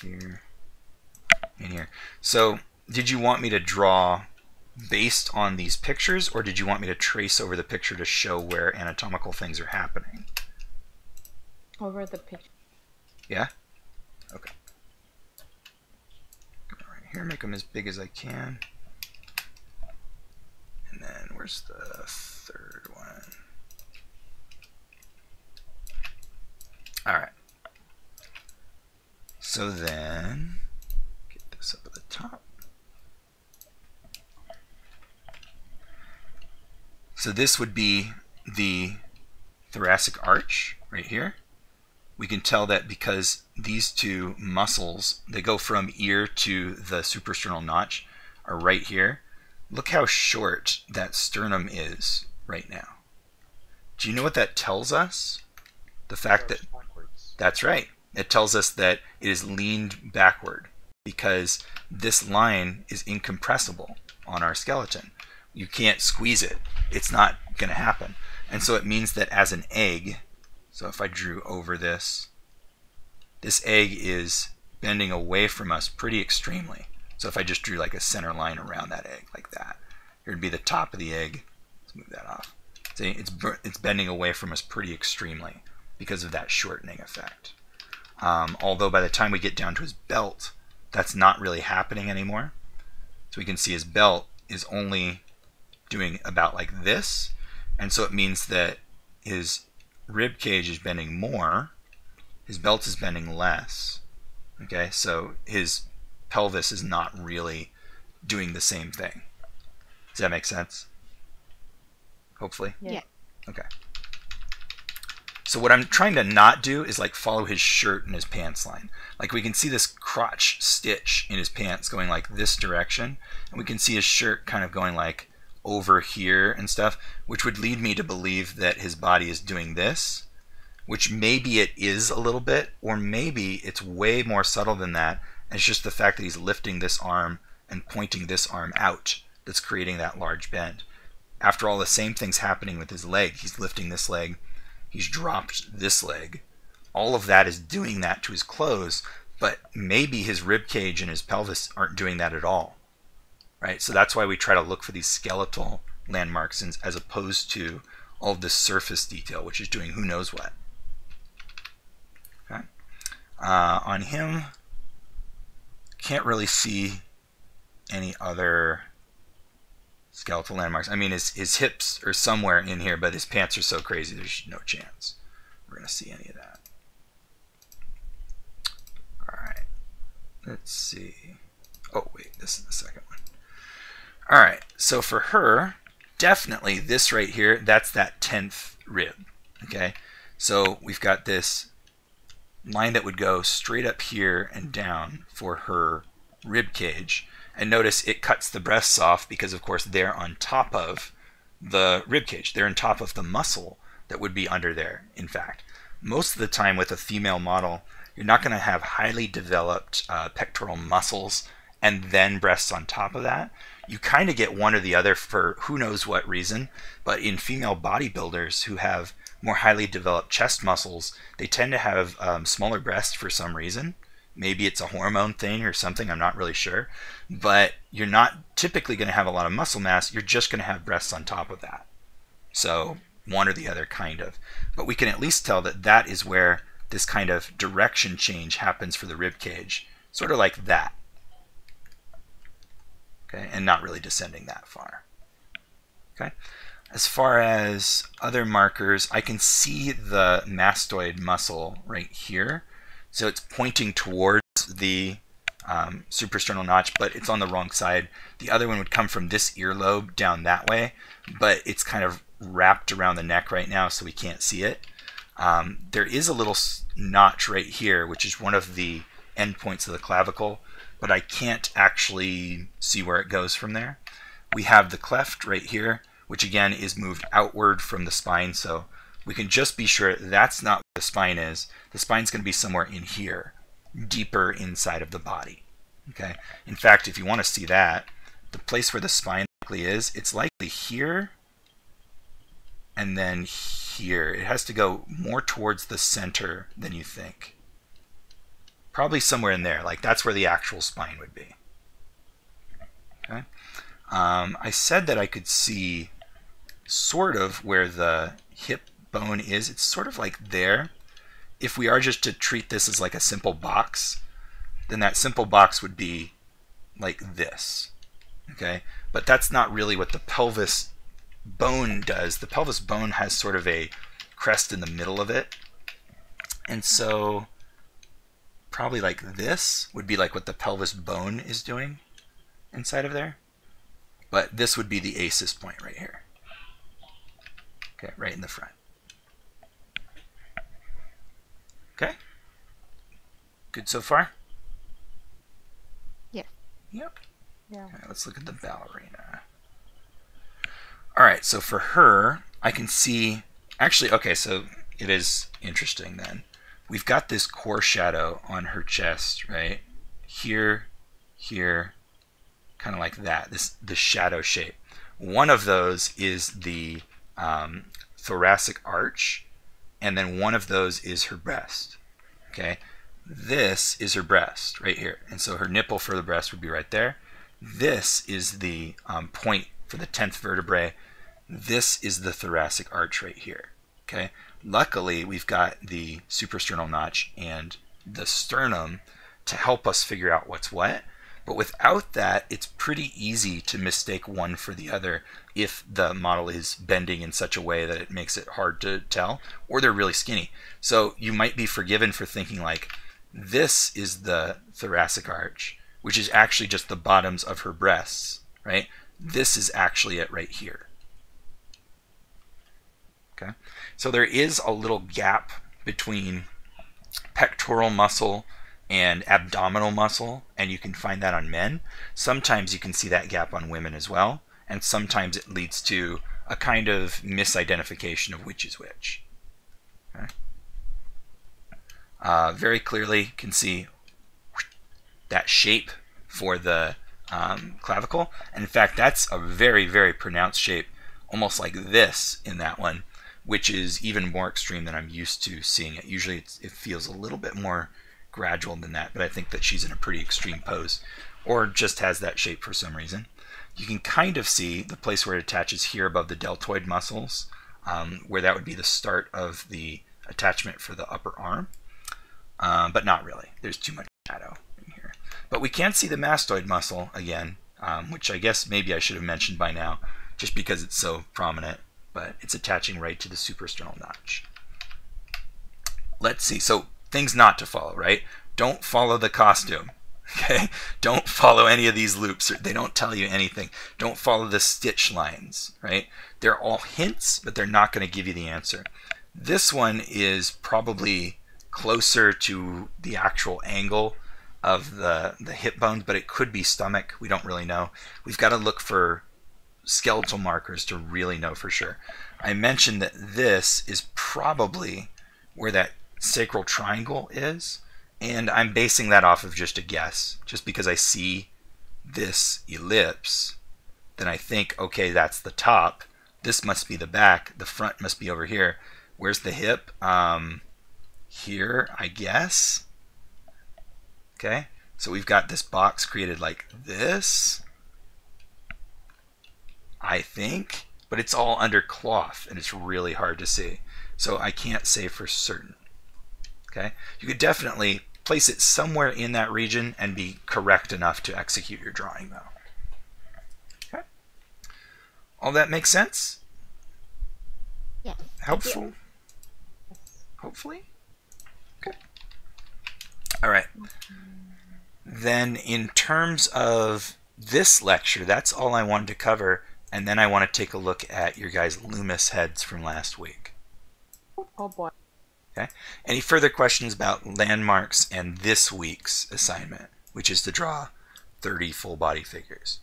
Here. And here. So, did you want me to draw based on these pictures, or did you want me to trace over the picture to show where anatomical things are happening? Over the picture. Yeah? Okay. Go right here, make them as big as I can. And then where's the third one? Alright. So then, get this up at the top. So this would be the thoracic arch right here. We can tell that because these two muscles, they go from ear to the suprasternal notch, are right here. Look how short that sternum is right now. Do you know what that tells us? The fact that that's right. It tells us that it is leaned backward because this line is incompressible on our skeleton. You can't squeeze it. It's not going to happen. And so it means that as an egg, so if I drew over this, this egg is bending away from us pretty extremely. So if I just drew like a center line around that egg like that, here would be the top of the egg. Let's move that off. See, it's, it's bending away from us pretty extremely because of that shortening effect. Um, although by the time we get down to his belt, that's not really happening anymore. So we can see his belt is only doing about like this. And so it means that his rib cage is bending more, his belt is bending less. Okay, so his pelvis is not really doing the same thing. Does that make sense? Hopefully. Yeah. Yeah. Okay. So what I'm trying to not do is like follow his shirt and his pants line. Like we can see this crotch stitch in his pants going like this direction, and we can see his shirt kind of going like over here and stuff, which would lead me to believe that his body is doing this, which maybe it is a little bit, or maybe it's way more subtle than that, it's just the fact that he's lifting this arm and pointing this arm out that's creating that large bend. after all the same things happening with his leg, he's lifting this leg, he's dropped this leg. All of that is doing that to his clothes, but maybe his rib cage and his pelvis aren't doing that at all. Right? So that's why we try to look for these skeletal landmarks as opposed to all this surface detail, which is doing who knows what. Okay. Uh, on him, can't really see any other skeletal landmarks. I mean, his, his hips are somewhere in here, but his pants are so crazy, there's no chance we're going to see any of that. All right. Let's see. Oh, wait, this is the second one. All right, so for her, definitely this right here, that's that 10th rib, okay? So we've got this line that would go straight up here and down for her rib cage. And notice it cuts the breasts off because, of course, they're on top of the rib cage. They're on top of the muscle that would be under there, in fact. Most of the time with a female model, you're not going to have highly developed uh, pectoral muscles and then breasts on top of that. You kind of get one or the other for who knows what reason, but in female bodybuilders who have more highly developed chest muscles, they tend to have um, smaller breasts for some reason. Maybe it's a hormone thing or something, I'm not really sure. But you're not typically going to have a lot of muscle mass, you're just going to have breasts on top of that. So, one or the other, kind of. But we can at least tell that that is where this kind of direction change happens for the rib cage. Sort of like that. Okay, and not really descending that far. Okay. As far as other markers, I can see the mastoid muscle right here. So it's pointing towards the um, suprasternal notch, but it's on the wrong side. The other one would come from this earlobe down that way, but it's kind of wrapped around the neck right now, so we can't see it. Um, there is a little notch right here, which is one of the endpoints of the clavicle, but I can't actually see where it goes from there. We have the cleft right here, which again is moved outward from the spine. So we can just be sure that's not what the spine is. The spine's going to be somewhere in here, deeper inside of the body. Okay. In fact, if you want to see that, the place where the spine likely is, it's likely here and then here. It has to go more towards the center than you think. Probably somewhere in there. Like that's where the actual spine would be. Okay. Um, I said that I could see sort of where the hip bone is. It's sort of like there. If we are just to treat this as like a simple box, then that simple box would be like this. Okay? But that's not really what the pelvis bone does. The pelvis bone has sort of a crest in the middle of it. And so probably like this would be like what the pelvis bone is doing inside of there. But this would be the ASIS point right here. Okay, right in the front. Okay. Good so far? Yeah. Yep. Yeah. Okay, let's look at the ballerina. All right, so for her, I can see, actually, okay, so it is interesting then. We've got this core shadow on her chest, right? Here, here, kind of like that, this the shadow shape. One of those is the um, thoracic arch, and then one of those is her breast. Okay, this is her breast right here, and so her nipple for the breast would be right there. This is the um, point for the tenth vertebrae. This is the thoracic arch right here. Okay, luckily we've got the suprasternal notch and the sternum to help us figure out what's what. But without that, it's pretty easy to mistake one for the other if the model is bending in such a way that it makes it hard to tell, or they're really skinny. So you might be forgiven for thinking like, this is the thoracic arch, which is actually just the bottoms of her breasts, right? This is actually it right here. Okay, so there is a little gap between pectoral muscle and abdominal muscle, and you can find that on men. Sometimes you can see that gap on women as well, and sometimes it leads to a kind of misidentification of which is which. Okay. Uh, very clearly can see that shape for the um, clavicle. And in fact, that's a very, very pronounced shape almost like this in that one, which is even more extreme than I'm used to seeing it. Usually it feels a little bit more gradual than that, but I think that she's in a pretty extreme pose or just has that shape for some reason. You can kind of see the place where it attaches here above the deltoid muscles, um, where that would be the start of the attachment for the upper arm, um, but not really. There's too much shadow in here. But we can see the mastoid muscle again, um, which I guess maybe I should have mentioned by now, just because it's so prominent, but it's attaching right to the suprasternal notch. Let's see. So things not to follow, right? Don't follow the costume. Okay? Don't follow any of these loops. They don't tell you anything. Don't follow the stitch lines, right? They're all hints, but they're not going to give you the answer. This one is probably closer to the actual angle of the, the hip bones, but it could be stomach. We don't really know. We've got to look for skeletal markers to really know for sure. I mentioned that this is probably where that sacral triangle is, and I'm basing that off of just a guess. Just because I see this ellipse, then I think, okay, that's the top. This must be the back. The front must be over here. Where's the hip? Um, here, I guess. Okay, so we've got this box created like this. I think, but it's all under cloth and it's really hard to see. So I can't say for certain. Okay, you could definitely place it somewhere in that region and be correct enough to execute your drawing though. Okay, all that makes sense? Yes. Helpful? Hopefully? Okay. All right. Then in terms of this lecture, that's all I wanted to cover. And then I want to take a look at your guys' Loomis heads from last week. Oh boy. Okay. Any further questions about landmarks and this week's assignment, which is to draw 30 full body figures?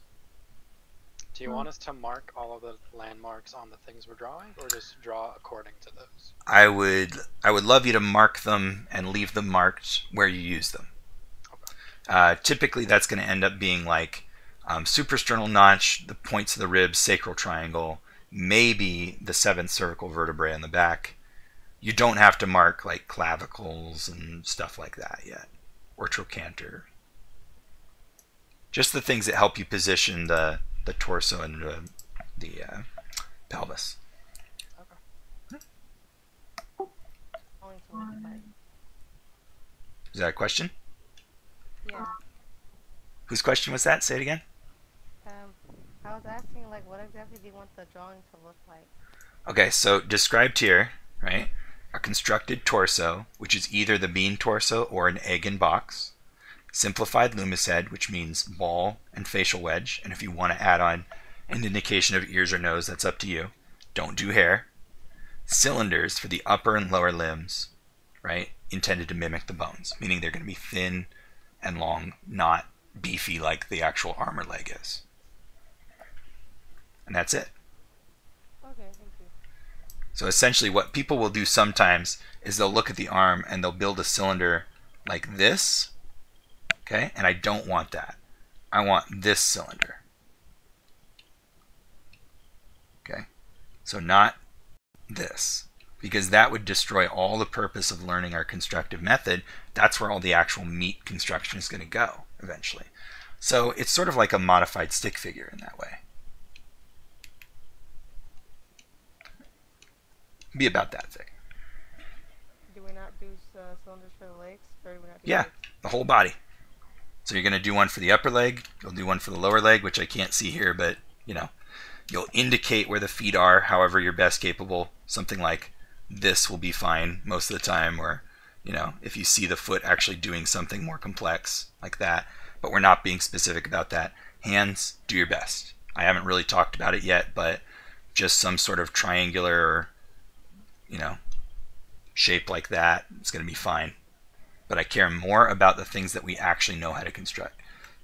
Do you want us to mark all of the landmarks on the things we're drawing, or just draw according to those? I would I would love you to mark them and leave them marked where you use them. Uh, typically, that's going to end up being like um, suprasternal notch, the points of the ribs, sacral triangle, maybe the seventh cervical vertebrae on the back. You don't have to mark like clavicles and stuff like that yet, or trochanter. Just the things that help you position the, the torso and the, the uh, pelvis. Only to one body. Is that a question? Yeah. Whose question was that? Say it again. I was asking, like, what exactly do you want the drawing to look like? Okay, so described here, right? A constructed torso, which is either the bean torso or an egg in box. Simplified Loomis head, which means ball and facial wedge. And if you want to add on an indication of ears or nose, that's up to you. Don't do hair. Cylinders for the upper and lower limbs, right? Intended to mimic the bones, meaning they're going to be thin and long, not beefy like the actual armor leg is. And that's it. Okay, thank you. So essentially, what people will do sometimes is they'll look at the arm and they'll build a cylinder like this. Okay, and I don't want that. I want this cylinder. Okay, so not this, because that would destroy all the purpose of learning our constructive method. That's where all the actual meat construction is going to go eventually. So it's sort of like a modified stick figure in that way. Be about that thick. Do we not do uh, cylinders for the legs? Or do we not do Yeah, legs? the whole body. So you're going to do one for the upper leg, you'll do one for the lower leg, which I can't see here, but you know, you'll indicate where the feet are, however you're best capable. Something like this will be fine most of the time, or you know, if you see the foot actually doing something more complex like that, but we're not being specific about that. Hands, do your best. I haven't really talked about it yet, but just some sort of triangular, you know, shape like that, it's going to be fine but I care more about the things that we actually know how to construct.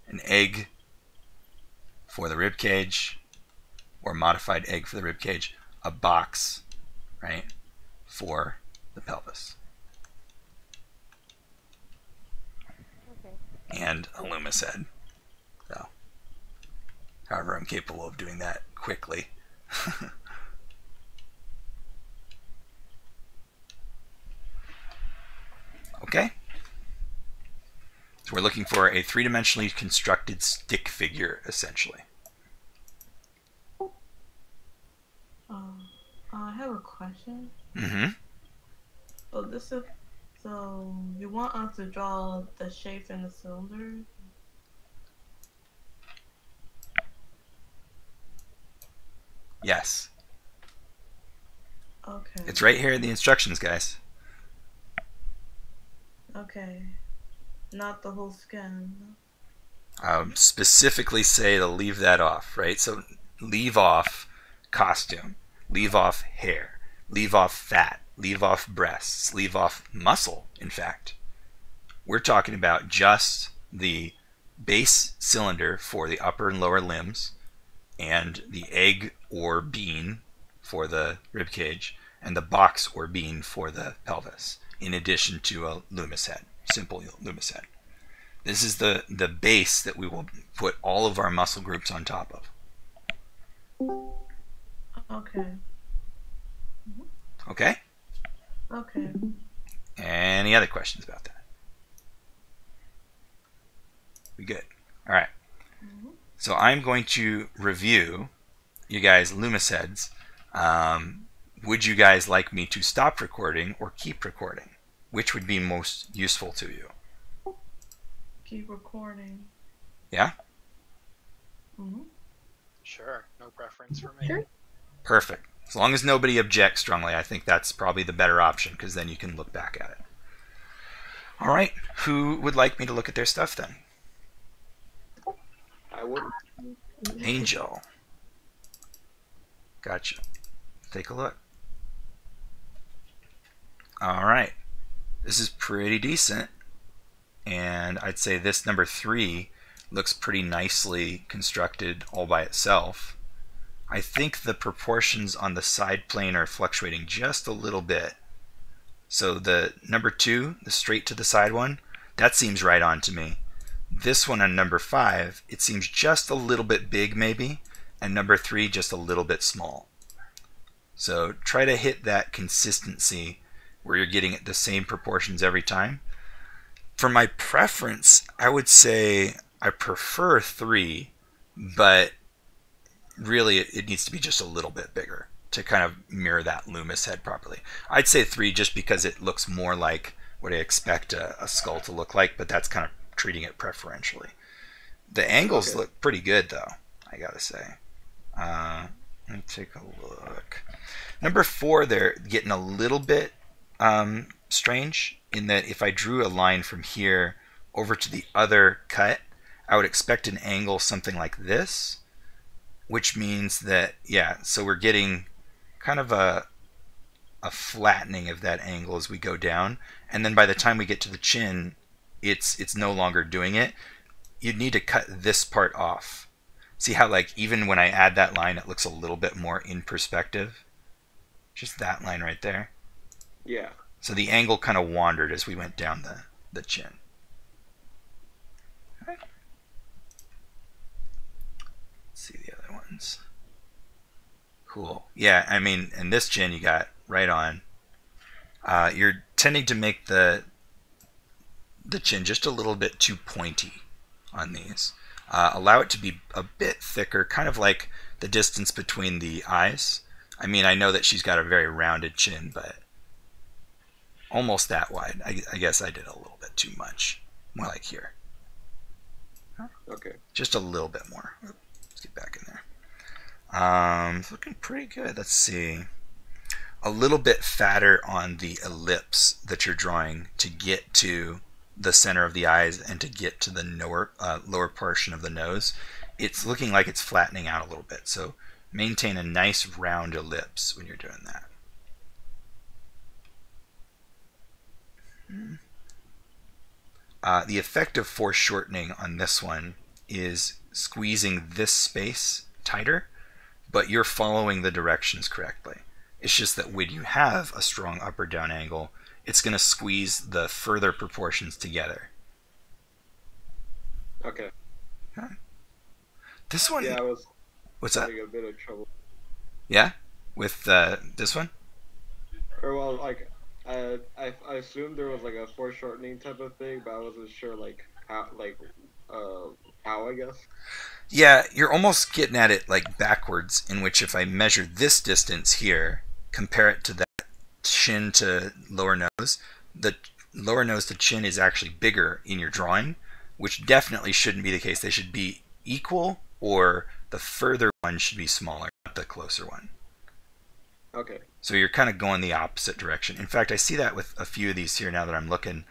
An egg for the rib cage, or modified egg for the rib cage, a box, right, for the pelvis, Okay. and a Loomis head. So, however, I'm capable of doing that quickly. So we're looking for a three-dimensionally constructed stick figure, essentially. Um, I have a question. Mm-hmm. So this is so you want us to draw the shape in the cylinder? Yes. Okay. It's right here in the instructions, guys. Okay. Not the whole skin. Um, specifically say to leave that off, right? So leave off costume, leave off hair, leave off fat, leave off breasts, leave off muscle, in fact. We're talking about just the base cylinder for the upper and lower limbs and the egg or bean for the rib cage and the box or bean for the pelvis in addition to a Loomis head, simple Loomis head. This is the, the base that we will put all of our muscle groups on top of. Okay. Okay? Okay. Any other questions about that? We good. All right. So I'm going to review you guys' Loomis heads. Um, would you guys like me to stop recording or keep recording? Which would be most useful to you? Keep recording. Yeah? Mm hmm Sure, no preference for me. Sure. Perfect. As long as nobody objects strongly, I think that's probably the better option because then you can look back at it. All right. Who would like me to look at their stuff then? I would. Angel. Gotcha. Take a look. All right. This is pretty decent. And I'd say this number three looks pretty nicely constructed all by itself. I think the proportions on the side plane are fluctuating just a little bit. So the number two, the straight to the side one, that seems right on to me. This one on number five, it seems just a little bit big maybe, and number three just a little bit small. So try to hit that consistency where you're getting the same proportions every time. For my preference, I would say I prefer three, but really it, needs to be just a little bit bigger to kind of mirror that Loomis head properly. I'd say three just because it looks more like what I expect a, a skull to look like, but that's kind of treating it preferentially. The angles Okay. look pretty good though, I gotta say. Uh, let me take a look. Number four, they're getting a little bit um, strange in that if I drew a line from here over to the other cut, I would expect an angle something like this, which means that, yeah, so we're getting kind of a, a flattening of that angle as we go down. And then by the time we get to the chin, it's it's no longer doing it. You'd need to cut this part off. See how like even when I add that line, it looks a little bit more in perspective. Just that line right there. Yeah. So the angle kind of wandered as we went down the, the chin. Let's see the other ones. Cool. Yeah, I mean, in this chin you got right on. Uh, you're tending to make the the chin just a little bit too pointy on these. Uh, allow it to be a bit thicker, kind of like the distance between the eyes. I mean, I know that she's got a very rounded chin, but almost that wide. I, I guess I did a little bit too much. More like here. Okay. Just a little bit more. Let's get back in there. Um, it's looking pretty good. Let's see. A little bit fatter on the ellipse that you're drawing to get to the center of the eyes and to get to the lower, uh, lower portion of the nose. It's looking like it's flattening out a little bit. So maintain a nice round ellipse when you're doing that. Uh, the effect of foreshortening on this one is squeezing this space tighter, but you're following the directions correctly. It's just that when you have a strong up or down angle, it's going to squeeze the further proportions together. Okay. This one, Yeah, I was what's that? having a bit of trouble. Yeah, with uh, this one. Or well, like I, I I assumed there was like a foreshortening type of thing, but I wasn't sure like how like uh how I guess. Yeah, you're almost getting at it like backwards, in which if I measure this distance here, compare it to that chin to lower nose, the lower nose to chin is actually bigger in your drawing, which definitely shouldn't be the case. They should be equal, or the further one should be smaller, not the closer one. Okay. So you're kind of going the opposite direction. In fact, I see that with a few of these here now that I'm looking.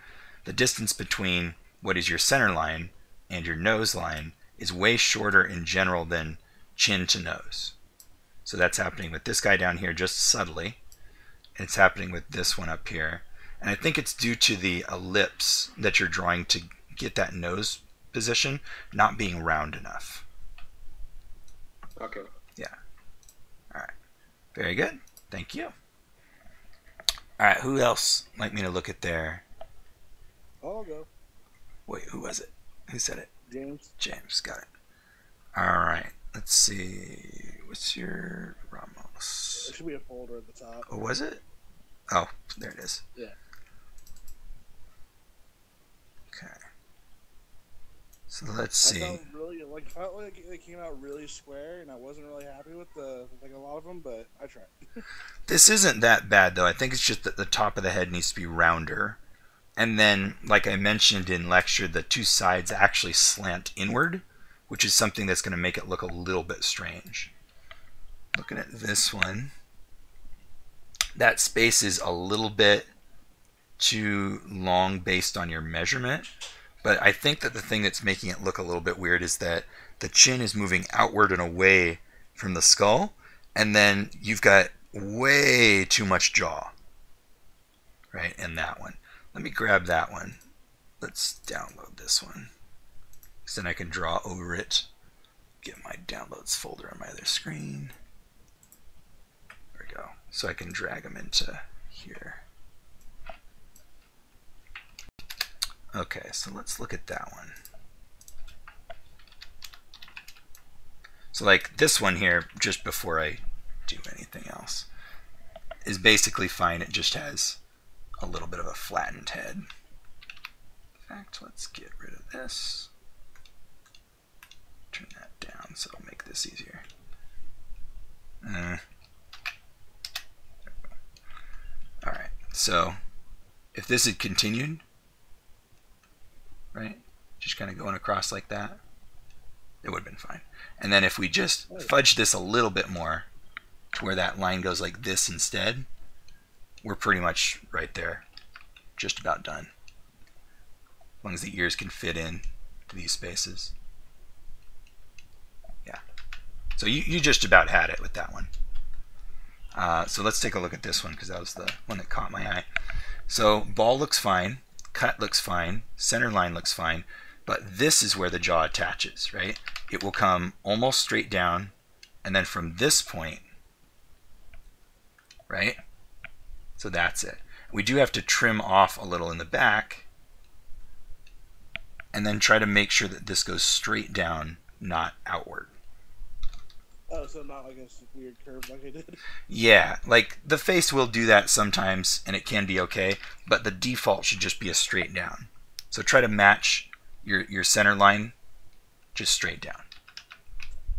The distance between what is your center line and your nose line is way shorter in general than chin to nose. So that's happening with this guy down here just subtly. It's happening with this one up here. And I think it's due to the ellipse that you're drawing to get that nose position not being round enough. Okay. Yeah. All right. Very good. Thank you. All right, who else like me to look at their I'll go. Wait, who was it? Who said it? James. James, got it. All right, let's see. What's your Ramos? There should be a folder at the top. Oh, was it? Oh, there it is. Yeah. Okay. So let's I see. felt really like felt like they came out really square, and I wasn't really happy with the like a lot of them, but I tried. This isn't that bad though. I think it's just that the top of the head needs to be rounder. And then, like I mentioned in lecture, the two sides actually slant inward, which is something that's going to make it look a little bit strange. Looking at this one, that space is a little bit too long based on your measurement. But I think that the thing that's making it look a little bit weird is that the chin is moving outward and away from the skull, and then you've got way too much jaw, right, in that one. Let me grab that one. Let's download this one. So then I can draw over it. Get my downloads folder on my other screen. There we go. So I can drag them into here. Okay, so let's look at that one. So like this one here, just before I do anything else, is basically fine. It just has a little bit of a flattened head. In fact, let's get rid of this. Turn that down so it'll make this easier. Uh, Alright, so if this had continued, right, just kind of going across like that, it would have been fine. And then if we just fudge this a little bit more to where that line goes like this instead, we're pretty much right there. Just about done. As long as the ears can fit in to these spaces. Yeah. So you, you just about had it with that one. Uh, so let's take a look at this one because that was the one that caught my eye. So ball looks fine, cut looks fine, center line looks fine, but this is where the jaw attaches, right? It will come almost straight down, and then from this point, right? So that's it. We do have to trim off a little in the back, and then try to make sure that this goes straight down, not outward. Oh, so not like a weird curve like I did. Yeah, like the face will do that sometimes, and it can be okay, but the default should just be a straight down. So try to match your your center line just straight down.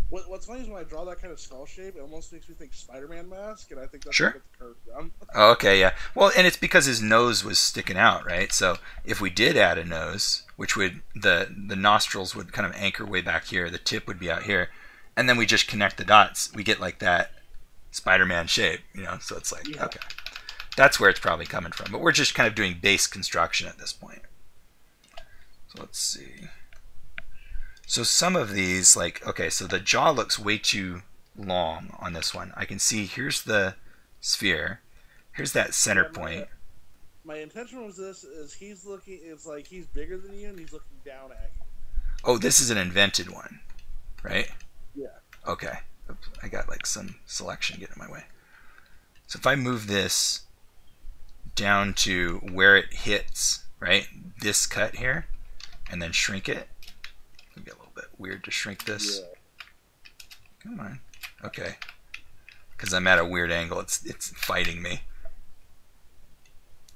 What, what's funny is when I draw that kind of skull shape, it almost makes me think Spider-Man mask, and I think that's Sure. where I get the curve from. Oh, okay, yeah. Well, and it's because his nose was sticking out, right? So if we did add a nose, which would the the nostrils would kind of anchor way back here, the tip would be out here, and then we just connect the dots, we get like that Spider-Man shape, you know. So it's like Yeah. okay, that's where it's probably coming from. But we're just kind of doing base construction at this point. So let's see. So some of these, like okay, so the jaw looks way too long on this one. I can see here's the sphere. Here's that center Yeah, my- point. My intention was this: is he's looking, it's like he's bigger than you, and he's looking down at you. Oh, this is an invented one, right? Okay. I got like some selection getting in my way. So if I move this down to where it hits, right? This cut here, and then shrink it. It'd be a little bit weird to shrink this. Yeah. Come on. Okay. Because I'm at a weird angle. It's it's fighting me.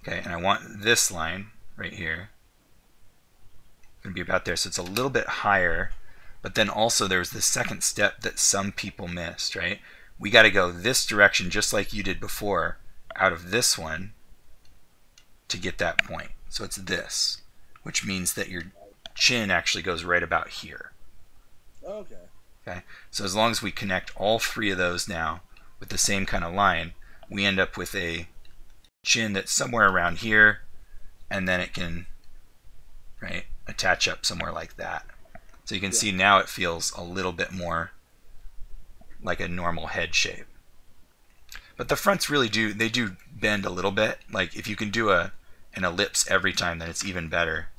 Okay, and I want this line right here. going to be about there. So it's a little bit higher. But then also there's the second step that some people missed, right? We got to go this direction just like you did before out of this one to get that point. So it's this, which means that your chin actually goes right about here. Okay. Okay, so as long as we connect all three of those now with the same kind of line, we end up with a chin that's somewhere around here, and then it can, right, attach up somewhere like that. So you can Yeah. see now it feels a little bit more like a normal head shape. But the fronts really do, they do bend a little bit. Like if you can do a an ellipse every time, then it's even better,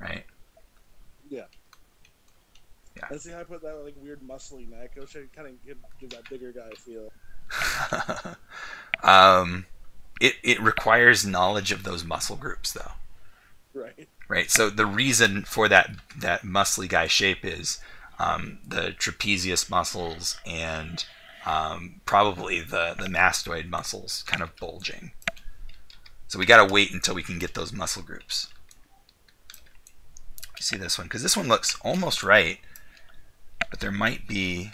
right? Yeah. Yeah. And see how I put that like weird muscly neck? I wish I could kind of give, give that bigger guy a feel. um, it, it requires knowledge of those muscle groups though Right. Right? So the reason for that that muscly guy shape is um, the trapezius muscles and um, probably the the mastoid muscles kind of bulging. So we got to wait until we can get those muscle groups. See this one? Because this one looks almost right but there might be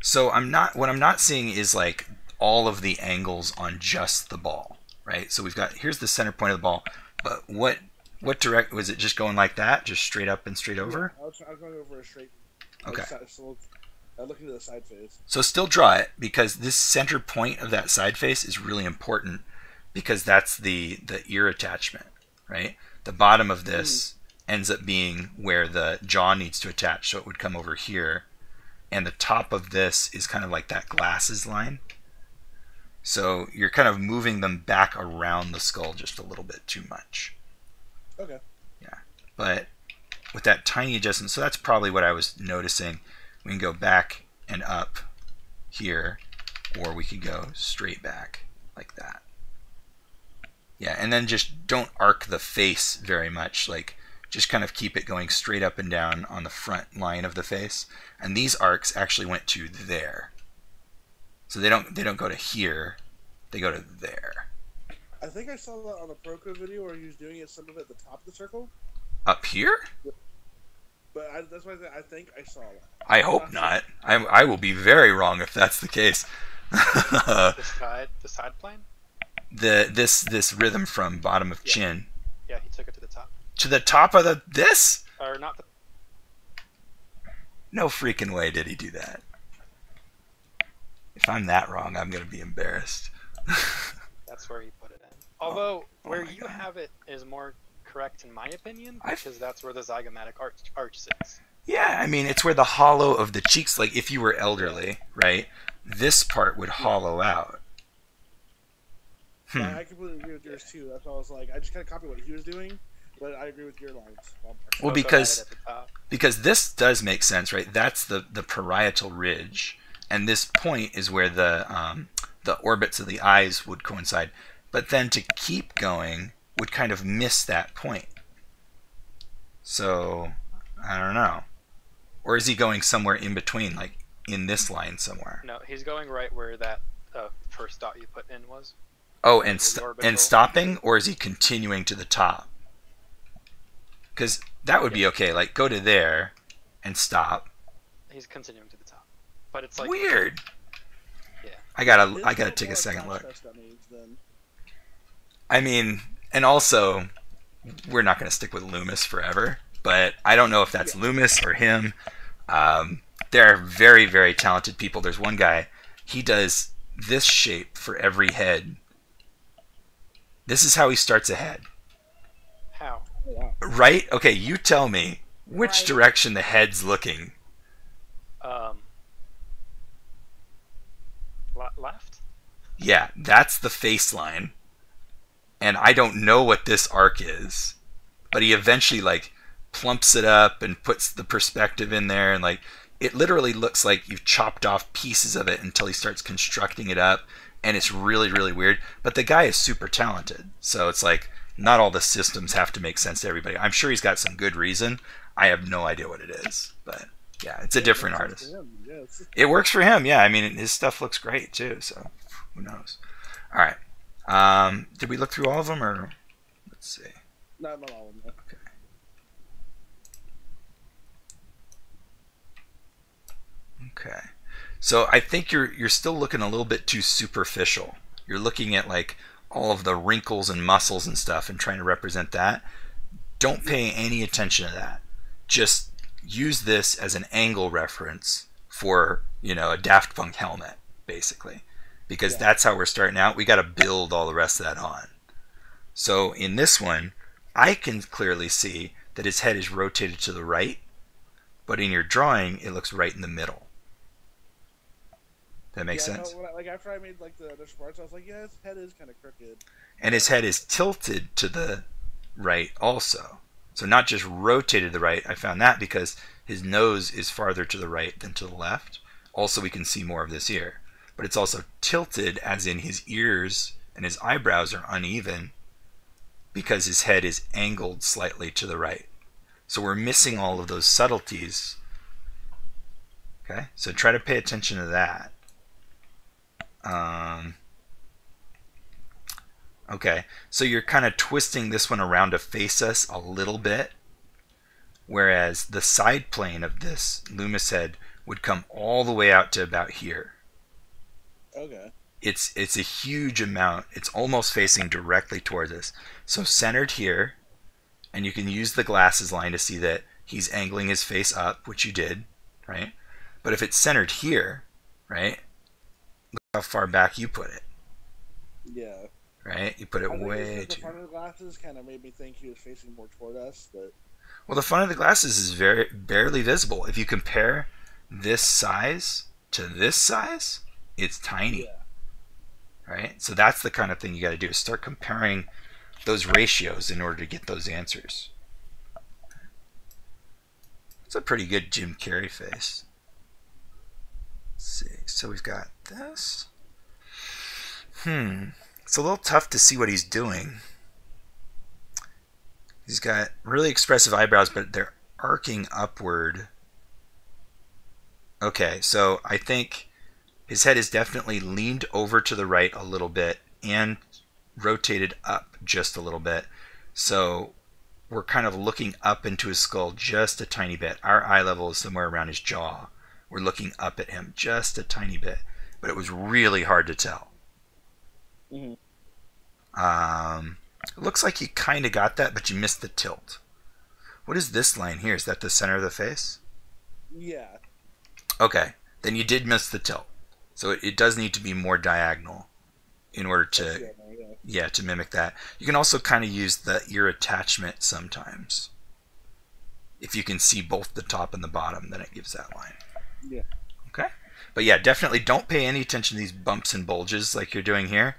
so I'm not what I'm not seeing is like all of the angles on just the ball, right? So we've got here's the center point of the ball, but what what direct was it just going like that, just straight up and straight over? I was, I was going over a straight. I Okay. was si- So, uh, looking to the side face. So still draw it because this center point of that side face is really important because that's the the ear attachment, right? The bottom of this ends up being where the jaw needs to attach, so it would come over here, and the top of this is kind of like that glasses line. So you're kind of moving them back around the skull just a little bit too much. Okay. Yeah, but with that tiny adjustment, so that's probably what I was noticing. We can go back and up here, or we could go straight back like that. Yeah, and then just don't arc the face very much. Like, just kind of keep it going straight up and down on the front line of the face. And these arcs actually went to there. So they don't they don't go to here, they go to there. I think I saw that on the Proko video where he was doing it some of it at the top of the circle. Up here? But I, that's why I, think- I think I saw that. I hope not. I, I will be very wrong if that's the case. The side, the side plane. the this this rhythm from bottom of Yeah. chin Yeah, he took it to the top, to the top of the this. or not the. No freaking way did he do that. If I'm that wrong, I'm gonna be embarrassed. That's where he put it in. Although oh where my you God. have it is more correct in my opinion, I've- because that's where the zygomatic arch, arch sits. yeah, I mean it's where the hollow of the cheeks, like if you were elderly, right? This part would hollow out. Hmm. I, I completely agree with yours too. That's why I was like, I just kind of copied what he was doing, but I agree with your lines. Well, Also had because it at the top. because this does make sense, right? That's the the parietal ridge, and this point is where the um, the orbits of the eyes would coincide. But then to keep going would kind of miss that point. So I don't know, or is he going somewhere in between, like in this line somewhere? No, he's going right where that uh, first dot you put in was. Oh, and st- and stopping, or is he continuing to the top? Because that would be okay. Like go to there, and stop. He's continuing to the top, but it's like Weird. Yeah. I gotta This I gotta take a second look. Contrast dummies than- I mean, and also, we're not going to stick with Loomis forever, but I don't know if that's Loomis or him. Um, there are very, very talented people. There's one guy, he does this shape for every head. This is how he starts a head. how. Wow. Right? Okay, you tell me which Right. direction the head's looking. Um, left. Yeah, that's the face line. And I don't know what this arc is. But he eventually like plumps it up and puts the perspective in there and like it literally looks like you've chopped off pieces of it until he starts constructing it up and it's really really weird but the guy is super talented so it's like not all the systems have to make sense to everybody i'm sure he's got some good reason i have no idea what it is but yeah it's a different Yeah, artist yeah, it's- it works for him. Yeah, I mean his stuff looks great too. So who knows? All right. Um, did we look through all of them, or let's see? No, not all of them. Okay. Okay. So I think you're you're still looking a little bit too superficial. You're looking at like all of the wrinkles and muscles and stuff and trying to represent that. Don't pay any attention to that. Just use this as an angle reference for, you know, a Daft Punk helmet, basically. Because Yeah. that's how we're starting out. We got to build all the rest of that on. So in this one, I can clearly see that his head is rotated to the right, but in your drawing, it looks right in the middle. That makes yeah, sense? No, I, like after I made like the initial parts, I was like, yeah, his head is kind of crooked. and his head is tilted to the right also. So not just rotated to the right. I found that because his nose is farther to the right than to the left. Also, we can see more of this ear, but it's also tilted, as in his ears and his eyebrows are uneven because his head is angled slightly to the right. So we're missing all of those subtleties. Okay, so try to pay attention to that. Um, Okay, so you're kind of twisting this one around to face us a little bit, whereas the side plane of this Loomis head would come all the way out to about here. Okay. It's it's a huge amount. It's almost facing directly towards us. So centered here, and you can use the glasses line to see that he's angling his face up, which you did, right? But if it's centered here, right? Look how far back you put it, Yeah. right? You put it way too. the front of the glasses kind of made me think he was facing more toward us, but Well, the front of the glasses is very barely visible. If you compare this size to this size, it's tiny, yeah. right? So that's the kind of thing you got to do is start comparing those ratios in order to get those answers. It's a pretty good Jim Carrey face. Let's see. So we've got this. Hmm. It's a little tough to see what he's doing. He's got really expressive eyebrows, but they're arcing upward. Okay, so I think his head is definitely leaned over to the right a little bit and rotated up just a little bit. So we're kind of looking up into his skull just a tiny bit. Our eye level is somewhere around his jaw. We're looking up at him just a tiny bit, but it was really hard to tell. Mm-hmm. Um, it looks like you kind of got that, but you missed the tilt. What is this line here? Is that the center of the face? Yeah. Okay, then you did miss the tilt. So it, it does need to be more diagonal in order to Yeah, yeah. yeah to mimic that. You can also kind of use the ear attachment sometimes. If you can see both the top and the bottom, then it gives that line. Yeah. Okay. But yeah, definitely don't pay any attention to these bumps and bulges like you're doing here.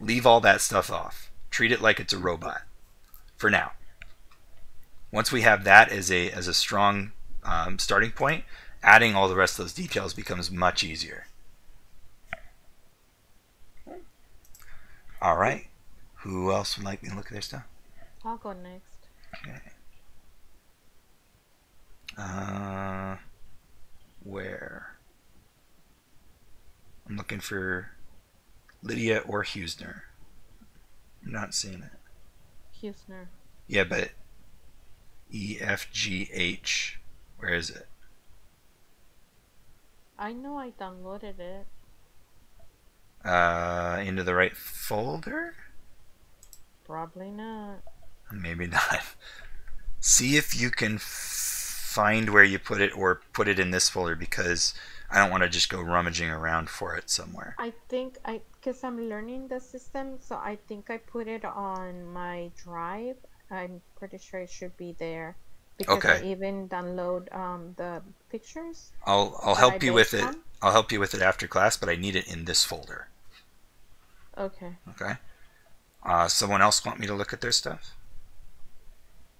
Leave all that stuff off. Treat it like it's a robot. For now. Once we have that as a as a strong um, starting point, adding all the rest of those details becomes much easier. All right. Who else would like me to look at their stuff? I'll go next. Okay. Uh, where? I'm looking for Lydia or Husner. I'm not seeing it. Husner. Yeah, but E F G H. Where is it? I know I downloaded it. Uh, into the right folder? Probably not. Maybe not. See if you can find where you put it or put it in this folder because I don't want to just go rummaging around for it somewhere. I think I, cause I'm learning the system, so I think I put it on my drive. I'm pretty sure it should be there. Because I Okay. even download um the pictures. I'll I'll help you with based it. On. I'll help you with it after class, but I need it in this folder. Okay. Okay. Uh, someone else want me to look at their stuff?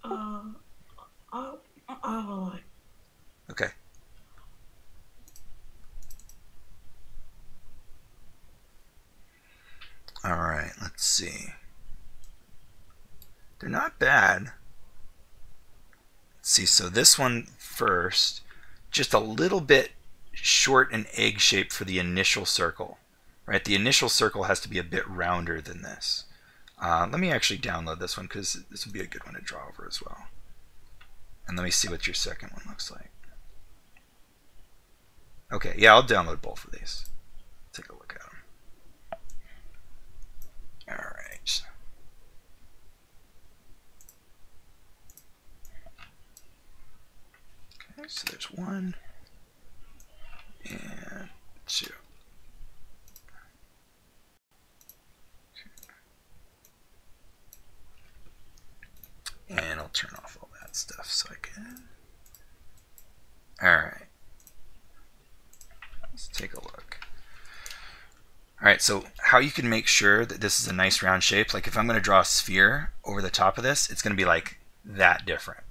Uh, I, I will like. Okay. All right. Let's see. They're not bad. Let's see. So this one first, just a little bit short and egg shaped for the initial circle. Right. The initial circle has to be a bit rounder than this. Uh, let me actually download this one because this would be a good one to draw over as well. And let me see what your second one looks like. Okay, yeah, I'll download both of these. Take a look at them. All right. Okay, so there's one and two. And I'll turn off all that stuff so I can. Alright. Let's take a look. Alright, so how you can make sure that this is a nice round shape, like if I'm going to draw a sphere over the top of this, it's going to be like that different.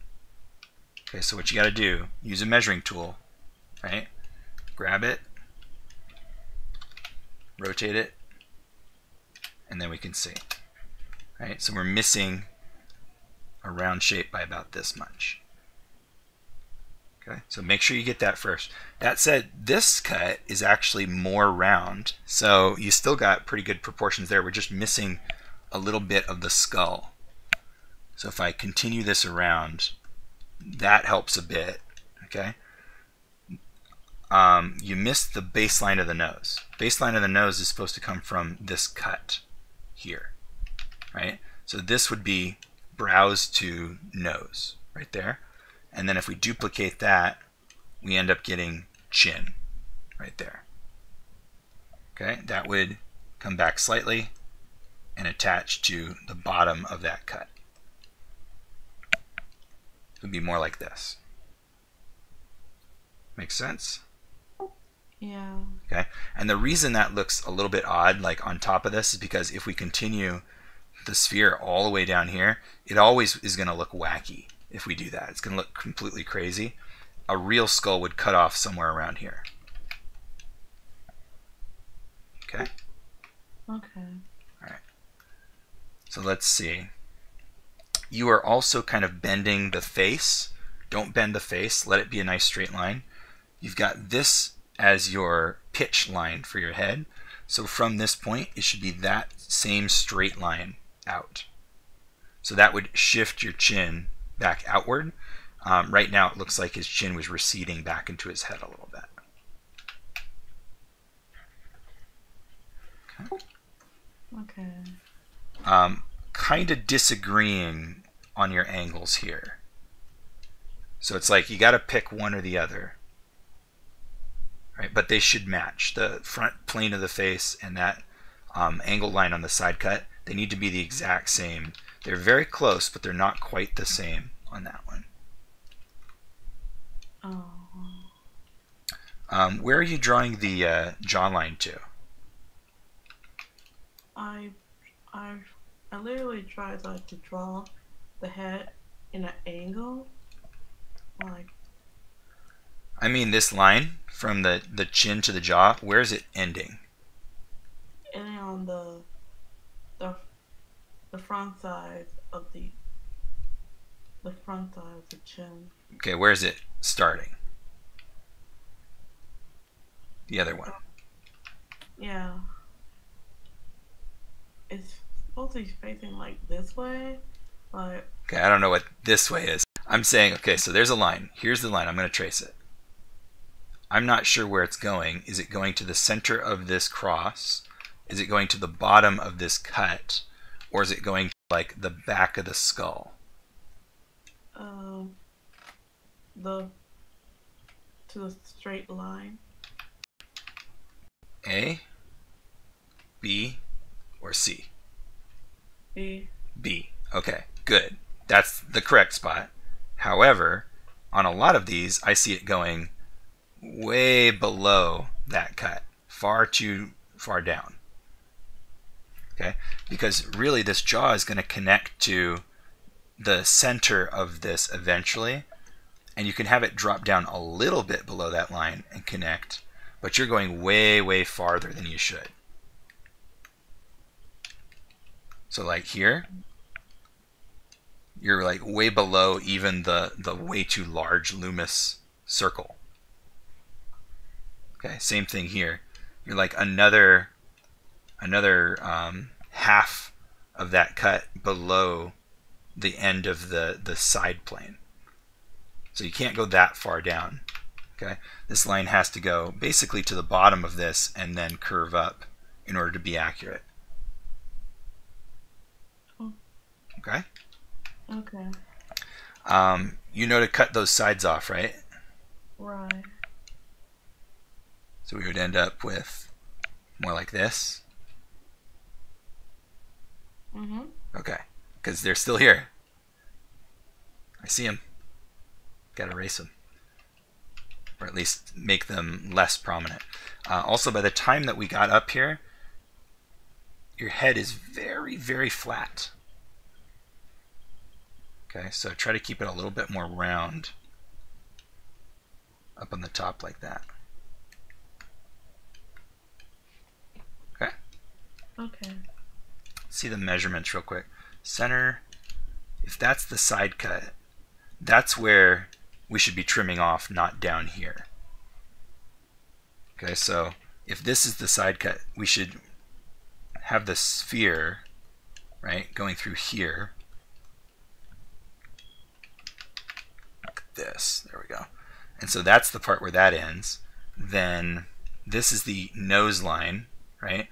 Okay, so what you got to do, use a measuring tool, right? Grab it, rotate it, and then we can see. Right, so we're missing a round shape by about this much. Okay, so make sure you get that first. That said, this cut is actually more round, so you still got pretty good proportions there. We're just missing a little bit of the skull. So if I continue this around, that helps a bit. Okay. Um, you missed the baseline of the nose. Baseline of the nose is supposed to come from this cut here, right? So this would be brows to nose right there. And then if we duplicate that, we end up getting chin right there. Okay, that would come back slightly and attach to the bottom of that cut. It would be more like this. Make sense? Yeah. Okay, and the reason that looks a little bit odd, like on top of this, is because if we continue the sphere all the way down here, it always is going to look wacky if we do that. It's going to look completely crazy. A real skull would cut off somewhere around here. Okay? Okay. Alright. So let's see. You are also kind of bending the face. Don't bend the face. Let it be a nice straight line. You've got this as your pitch line for your head. So from this point, it should be that same straight line out. So that would shift your chin back outward. Um, right now, it looks like his chin was receding back into his head a little bit. Okay. Okay. Um, kind of disagreeing on your angles here. So it's like you got to pick one or the other. Right? But they should match. The front plane of the face and that um, angle line on the side cut, they need to be the exact same. They're very close, but they're not quite the same on that one. Oh. Um, where are you drawing the uh, jawline to? I, I, I literally tried like to draw the head in an angle, like I mean this line from the, the chin to the jaw, where is it ending? ending on the, the, the front side of the, the front side of the chin. Okay, where is it starting? The other one. Yeah. It's supposed to be facing like this way, but Okay, I don't know what this way is. I'm saying, okay, so there's a line. Here's the line. I'm going to trace it. I'm not sure where it's going. Is it going to the center of this cross? Is it going to the bottom of this cut? Or is it going to like the back of the skull? um, the to the straight line. A, B, or C? B. B. Okay, good. That's the correct spot. However, on a lot of these, I see it going way below that cut, far too far down. Okay, because really this jaw is going to connect to the center of this eventually, and you can have it drop down a little bit below that line and connect, but you're going way, way farther than you should. So like here, you're like way below even the, the way too large Loomis circle. Okay, same thing here. You're like another another um, half of that cut below the end of the, the side plane. So you can't go that far down. Okay, this line has to go basically to the bottom of this and then curve up in order to be accurate. Okay. Okay. Um, you know to cut those sides off, right? Right. So we would end up with more like this. Mm-hmm. Okay, because they're still here. I see them. Gotta erase them. Or at least make them less prominent. Uh, also, by the time that we got up here, your head is very, very flat. Okay, so try to keep it a little bit more round up on the top like that. Okay. see the measurements real quick. Center, if that's the side cut, that's where we should be trimming off, not down here. Okay, so if this is the side cut, we should have the sphere, right, going through here. Like this, there we go. And so that's the part where that ends. Then this is the nose line, right?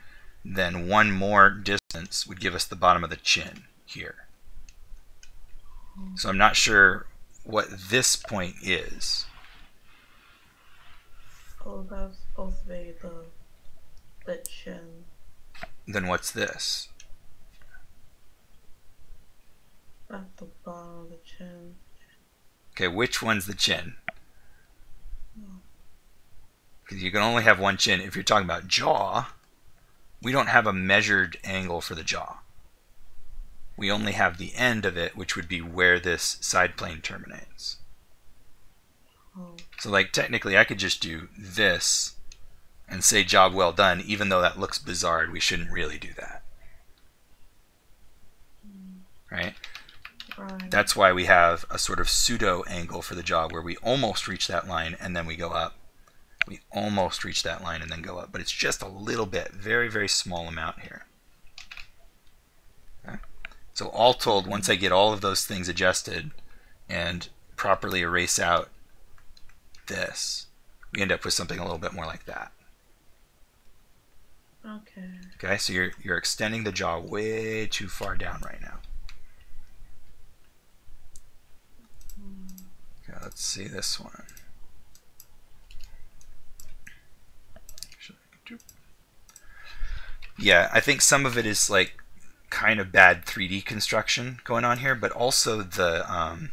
Then one more distance would give us the bottom of the chin here. So I'm not sure what this point is. Oh, that's the the chin. Then what's this? At the bottom of the chin. Okay, which one's the chin? Oh. Because you can only have one chin. If you're talking about jaw, we don't have a measured angle for the jaw. We only have the end of it, which would be where this side plane terminates. Oh. So, like, technically, I could just do this and say job well done, even though that looks bizarre. We shouldn't really do that. Right? Right. That's why we have a sort of pseudo angle for the jaw where we almost reach that line and then we go up. We almost reach that line and then go up, but it's just a little bit, very, very small amount here. Okay? So all told, once I get all of those things adjusted and properly erase out this, we end up with something a little bit more like that. Okay. Okay, so you're you're extending the jaw way too far down right now. Hmm. Okay, let's see this one. Yeah, I think some of it is like kind of bad 3D construction going on here, but also the um,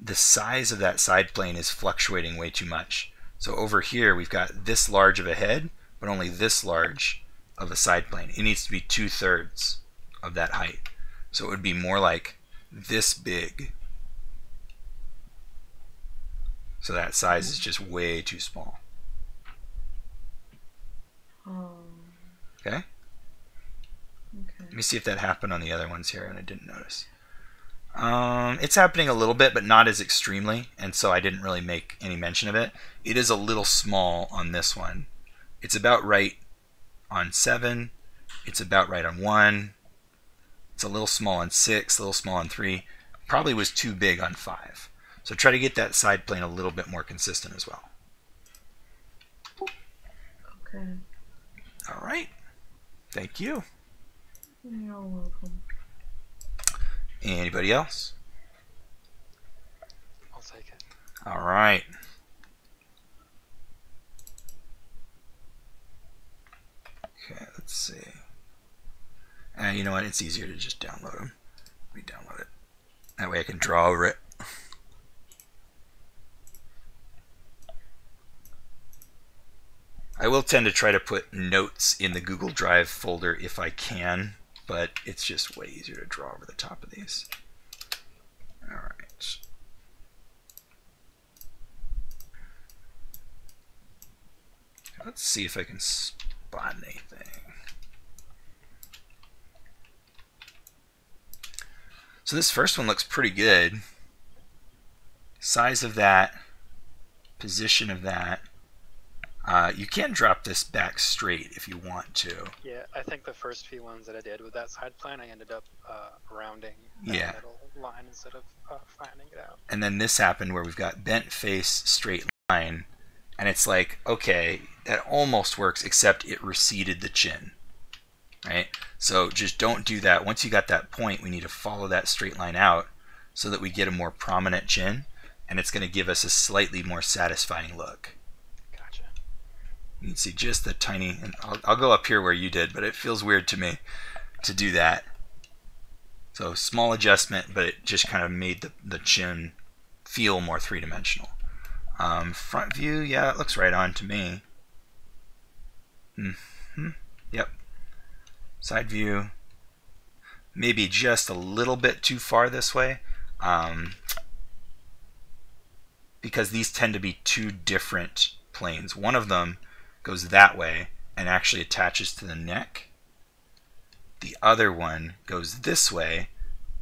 the size of that side plane is fluctuating way too much. So over here we've got this large of a head, but only this large of a side plane. It needs to be two thirds of that height. So it would be more like this big. So that size is just way too small. Oh. Okay? Okay. Let me see if that happened on the other ones here and I didn't notice. Um, it's happening a little bit, but not as extremely, and so I didn't really make any mention of it. It is a little small on this one. It's about right on 7. It's about right on 1. It's a little small on 6, a little small on 3. Probably was too big on 5. So try to get that side plane a little bit more consistent as well. Okay. All right. Thank you. You're welcome. Anybody else? I'll take it. All right. Okay, let's see. And you know what? It's easier to just download them. Let me download it. That way I can draw over it. I will tend to try to put notes in the Google Drive folder if I can, but it's just way easier to draw over the top of these. All right. Let's see if I can spot anything. So this first one looks pretty good. Size of that, position of that. Uh, you can drop this back straight if you want to. Yeah, I think the first few ones that I did with that side plan, I ended up uh, rounding that Yeah. middle line instead of uh, flattening it out. And then this happened where we've got bent face, straight line, and it's like, okay, that almost works, except it receded the chin. Right? So just don't do that. Once you got that point, we need to follow that straight line out so that we get a more prominent chin, and it's going to give us a slightly more satisfying look. You can see just the tiny, and I'll, I'll go up here where you did, but it feels weird to me to do that. So small adjustment, but it just kind of made the, the chin feel more three-dimensional. Um, front view, yeah, it looks right on to me. hmm Yep. Side view, maybe just a little bit too far this way. Um, because these tend to be two different planes. One of them goes that way and actually attaches to the neck. The other one goes this way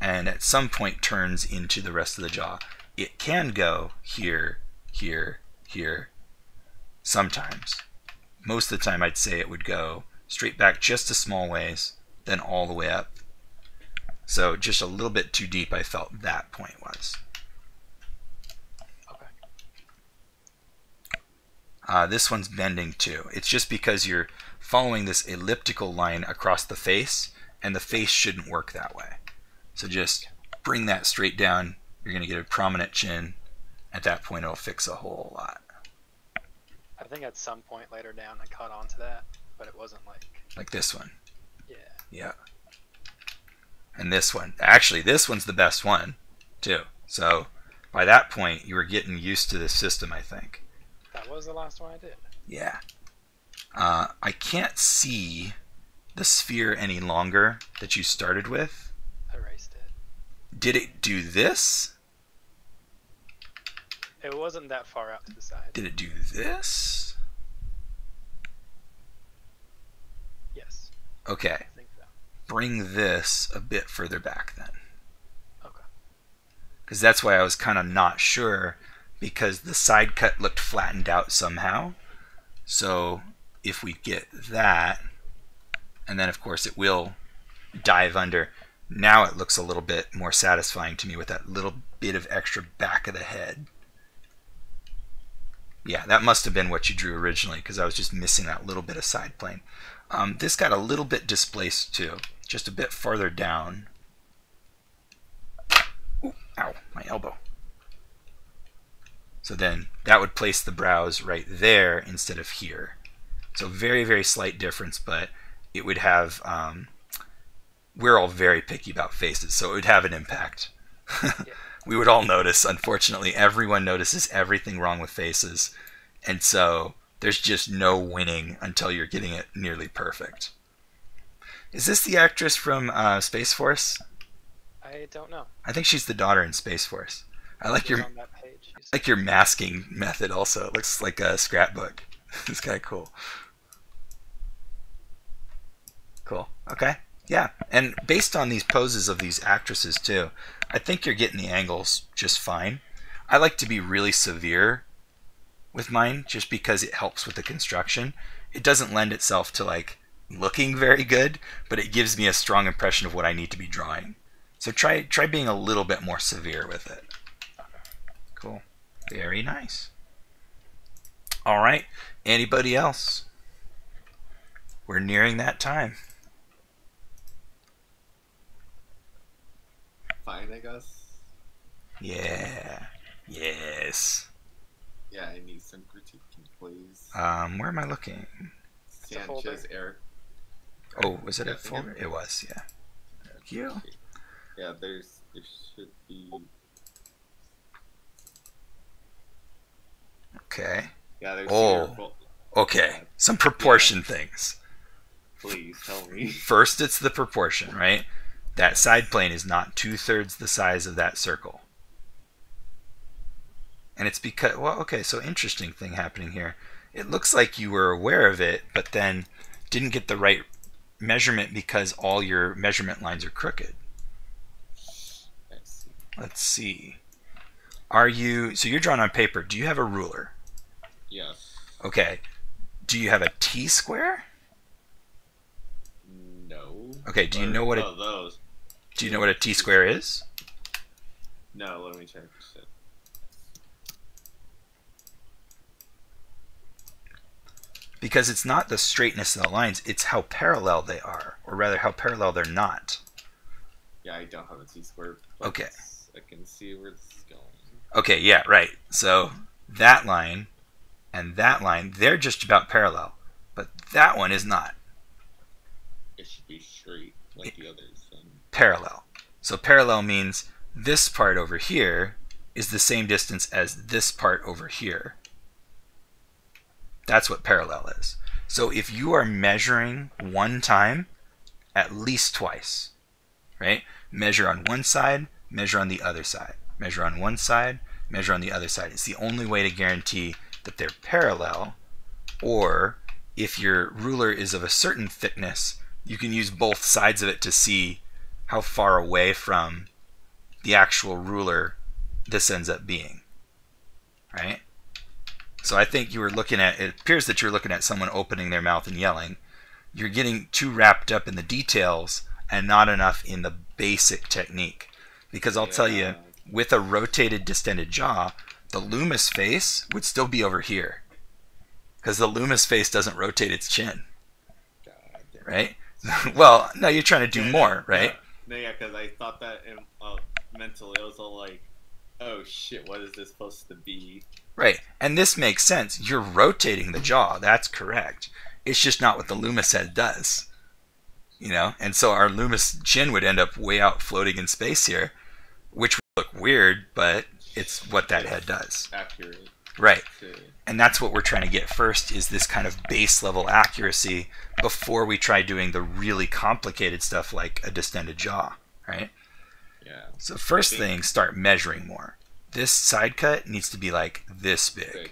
and at some point turns into the rest of the jaw. It can go here, here, here, sometimes. Most of the time I'd say it would go straight back just a small ways, then all the way up. So just a little bit too deep I felt that point was. Uh, this one's bending too. It's just because you're following this elliptical line across the face, and the face shouldn't work that way. So just bring that straight down. You're going to get a prominent chin. At that point, it'll fix a whole lot. I think at some point later down I caught on to that, but it wasn't like Like this one. yeah. Yeah. And this one. Actually, this one's the best one, too. So by that point, you were getting used to this system, I think. That was the last one I did. Yeah. Uh, I can't see the sphere any longer that you started with. I erased it. Did it do this? It wasn't that far out to the side. Did it do this? Yes, Okay. I think so. Bring this a bit further back then. Okay. Because that's why I was kind of not sure because the side cut looked flattened out somehow. So if we get that, and then of course it will dive under, now it looks a little bit more satisfying to me with that little bit of extra back of the head. Yeah, that must have been what you drew originally because I was just missing that little bit of side plane. Um, this got a little bit displaced too, just a bit farther down. Ooh, ow, my elbow. So then that would place the brows right there instead of here. So very, very slight difference, but it would have, um, we're all very picky about faces, so it would have an impact. we would all notice, unfortunately, everyone notices everything wrong with faces. And so there's just no winning until you're getting it nearly perfect. Is this the actress from uh, Space Force? I don't know. I think she's the daughter in Space Force. I like your like your masking method also. It looks like a scrapbook. it's kind of cool. Cool. Okay. Yeah. And based on these poses of these actresses too, I think you're getting the angles just fine. I like to be really severe with mine just because it helps with the construction. It doesn't lend itself to like looking very good, but it gives me a strong impression of what I need to be drawing. So try try being a little bit more severe with it. Cool. Very nice. All right. Anybody else? We're nearing that time. Fine, I guess. Yeah. Yes. Yeah, I need some critiquing, please. Um, where am I looking? Sanchez, Eric. Oh, was it Yeah, a I think folder? It was, yeah. Thank you. Yeah, there's there should be. Okay. Yeah, there's. Oh. Okay. Some proportion things. Please tell me. First, it's the proportion, right? That side plane is not two thirds the size of that circle. And it's because, well, okay, so interesting thing happening here. It looks like you were aware of it, but then didn't get the right measurement because all your measurement lines are crooked. Let's see. Let's see. Are you, so you're drawn on paper. Do you have a ruler? Yes. Okay. Do you have a T square? No. Okay, do you know what oh, a, those? do you know what a T square is? No, let me check this out. because it's not the straightness of the lines, it's how parallel they are, or rather how parallel they're not. Yeah, I don't have a T-square. Okay. I can see where this is going. Okay, yeah, right. So that line and that line, they're just about parallel, but that one is not It should be straight like the others. Then. parallel. So parallel means this part over here is the same distance as this part over here. That's what parallel is. So if you are measuring one time, at least twice, right? Measure on one side, measure on the other side. Measure on one side, measure on the other side. It's the only way to guarantee that they're parallel. Or if your ruler is of a certain thickness, you can use both sides of it to see how far away from the actual ruler this ends up being. Right? So I think you were looking at, it appears that you're looking at someone opening their mouth and yelling. You're getting too wrapped up in the details and not enough in the basic technique. Because I'll tell you, with a rotated distended jaw, the Loomis face would still be over here. Because the Loomis face doesn't rotate its chin, right? well, no, you're trying to do Yeah, more, right? No, yeah, because I thought that in, uh, mentally. I was all like, "Oh shit, what is this supposed to be?" Right. And this makes sense. You're rotating the jaw. That's correct. It's just not what the Loomis head does. You know? And so our Loomis chin would end up way out floating in space here, which would look weird, but it's what that head does. Accurate. Right. And that's what we're trying to get first is this kind of base level accuracy before we try doing the really complicated stuff like a distended jaw, right? yeah. So first thing, start measuring more. This side cut needs to be like this big Big.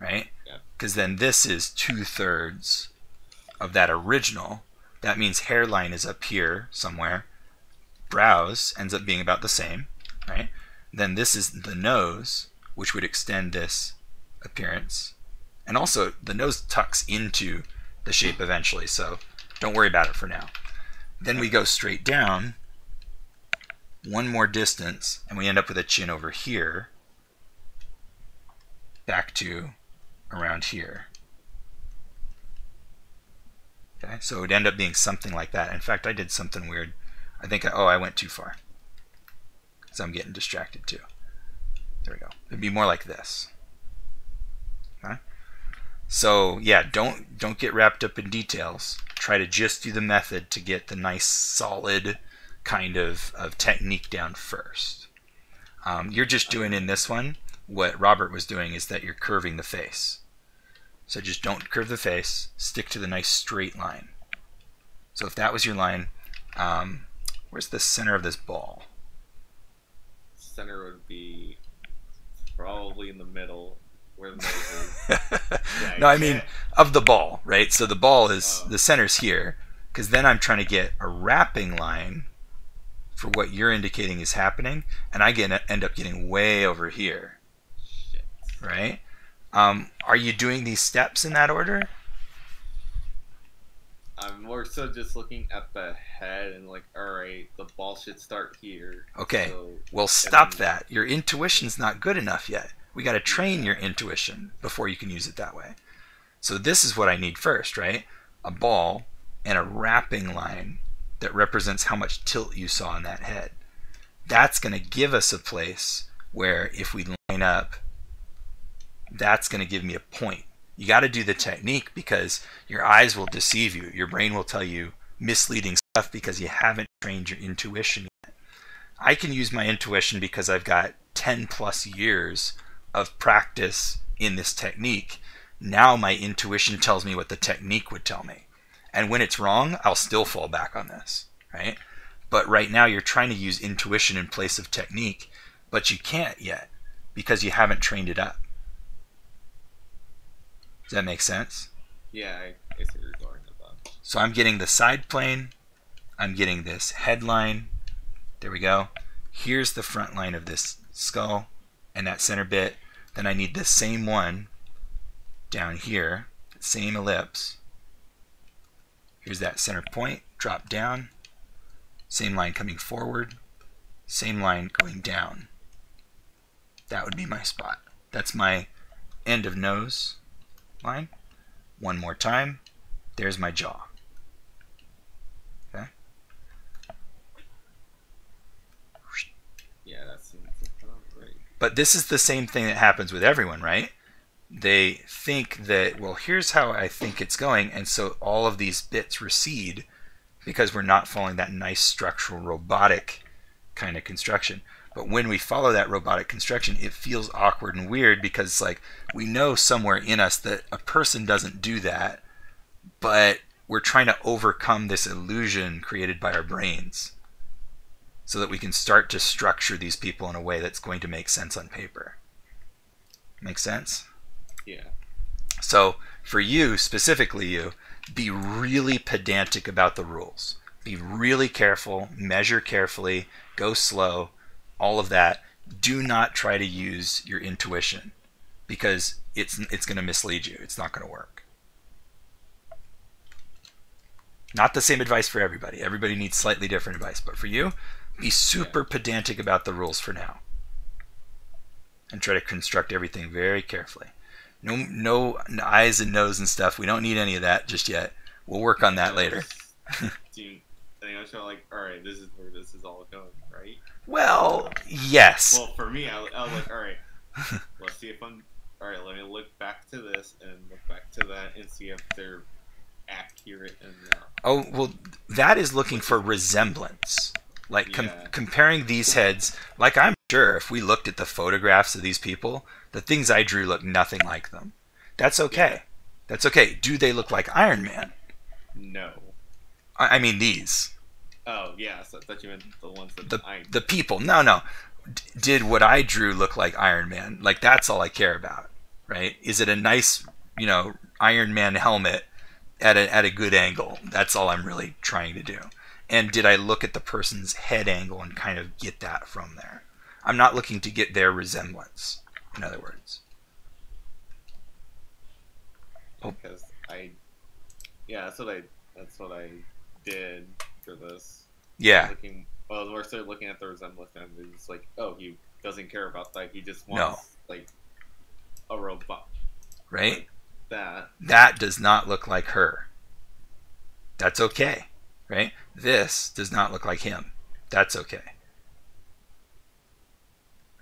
right? Yeah. Because then this is two thirds of that original. That means hairline is up here somewhere. Brows ends up being about the same, right? Then this is the nose, which would extend this appearance. And also, the nose tucks into the shape eventually, so don't worry about it for now. Then we go straight down one more distance, and we end up with a chin over here, back to around here. Okay, so it would end up being something like that. In fact, I did something weird. I think, I, oh, I went too far. So I'm getting distracted too. There we go. It'd be more like this. Okay? So yeah, don't don't get wrapped up in details. Try to just do the method to get the nice solid kind of, of technique down first. Um, you're just doing in this one what Robert was doing is that you're curving the face. So just don't curve the face, stick to the nice straight line. So if that was your line, um, where's the center of this ball? Center would be probably in the middle where the nose is. Yeah, no, I mean of the ball, right? So the ball is Oh. the center's here, because then I'm trying to get a wrapping line for what you're indicating is happening, and I get end up getting way over here, Shit. right? Um, are you doing these steps in that order? I'm more so just looking at the head and like, alright, the ball should start here. Okay. So, Well, stop then- that. Your intuition's not good enough yet. We got to train your intuition before you can use it that way. So this is what I need first, right? A ball and a wrapping line that represents how much tilt you saw in that head. That's going to give us a place where if we line up, that's going to give me a point. You got to do the technique because your eyes will deceive you. Your brain will tell you misleading stuff because you haven't trained your intuition yet. I can use my intuition because I've got 10 plus years of practice in this technique. Now my intuition tells me what the technique would tell me. And when it's wrong, I'll still fall back on this, right? But right now you're trying to use intuition in place of technique, but you can't yet because you haven't trained it up. Does that make sense? Yeah, I, I see you're going about. So I'm getting the side plane, I'm getting this headline. There we go. Here's the front line of this skull and that center bit. Then I need the same one down here, same ellipse. Here's that center point, drop down. Same line coming forward, same line going down. That would be my spot. That's my end of nose line. one more time. There's my jaw. Okay. Yeah, that seems about right. But this is the same thing that happens with everyone, right? They think that, well, here's how I think it's going, and so all of these bits recede because we're not following that nice structural robotic kind of construction. But when we follow that robotic construction, it feels awkward and weird because like we know somewhere in us that a person doesn't do that, but we're trying to overcome this illusion created by our brains so that we can start to structure these people in a way that's going to make sense on paper. Make sense? Yeah. So, for you, specifically you, be really pedantic about the rules. Be really careful, measure carefully, go slow, all of that. Do not try to use your intuition because it's it's going to mislead you. It's not going to work. Not the same advice for everybody. Everybody needs slightly different advice, but for you, be super pedantic about the rules for now. And try to construct everything very carefully. No, no eyes and nose and stuff. We don't need any of that just yet. We'll work on that later. Do you think I should like, all right, this is where this is all going? Well, yes. Well, for me, I, I was like, all right, let's see if I'm. All right, let me look back to this and look back to that and see if they're accurate enough. Oh, well, that is looking for resemblance. Like com- Yeah. comparing these heads, like I'm sure if we looked at the photographs of these people, the things I drew look nothing like them. That's okay. That's okay. Do they look like Iron Man? No. I, I mean these. Oh, yeah, so I thought you meant the ones that The I. the people. No, no. D- did what I drew look like Iron Man? Like that's all I care about, right? Is it a nice, you know, Iron Man helmet at a at a good angle? That's all I'm really trying to do. And did I look at the person's head angle and kind of get that from there? I'm not looking to get their resemblance. In other words. Because I. Yeah, that's what I. That's what I did. Yeah. Looking, well, we're started looking at the resemblance, and it's like, oh, he doesn't care about that. He just No. wants like a robot. Right? That. That does not look like her. That's okay. Right? This does not look like him. That's okay.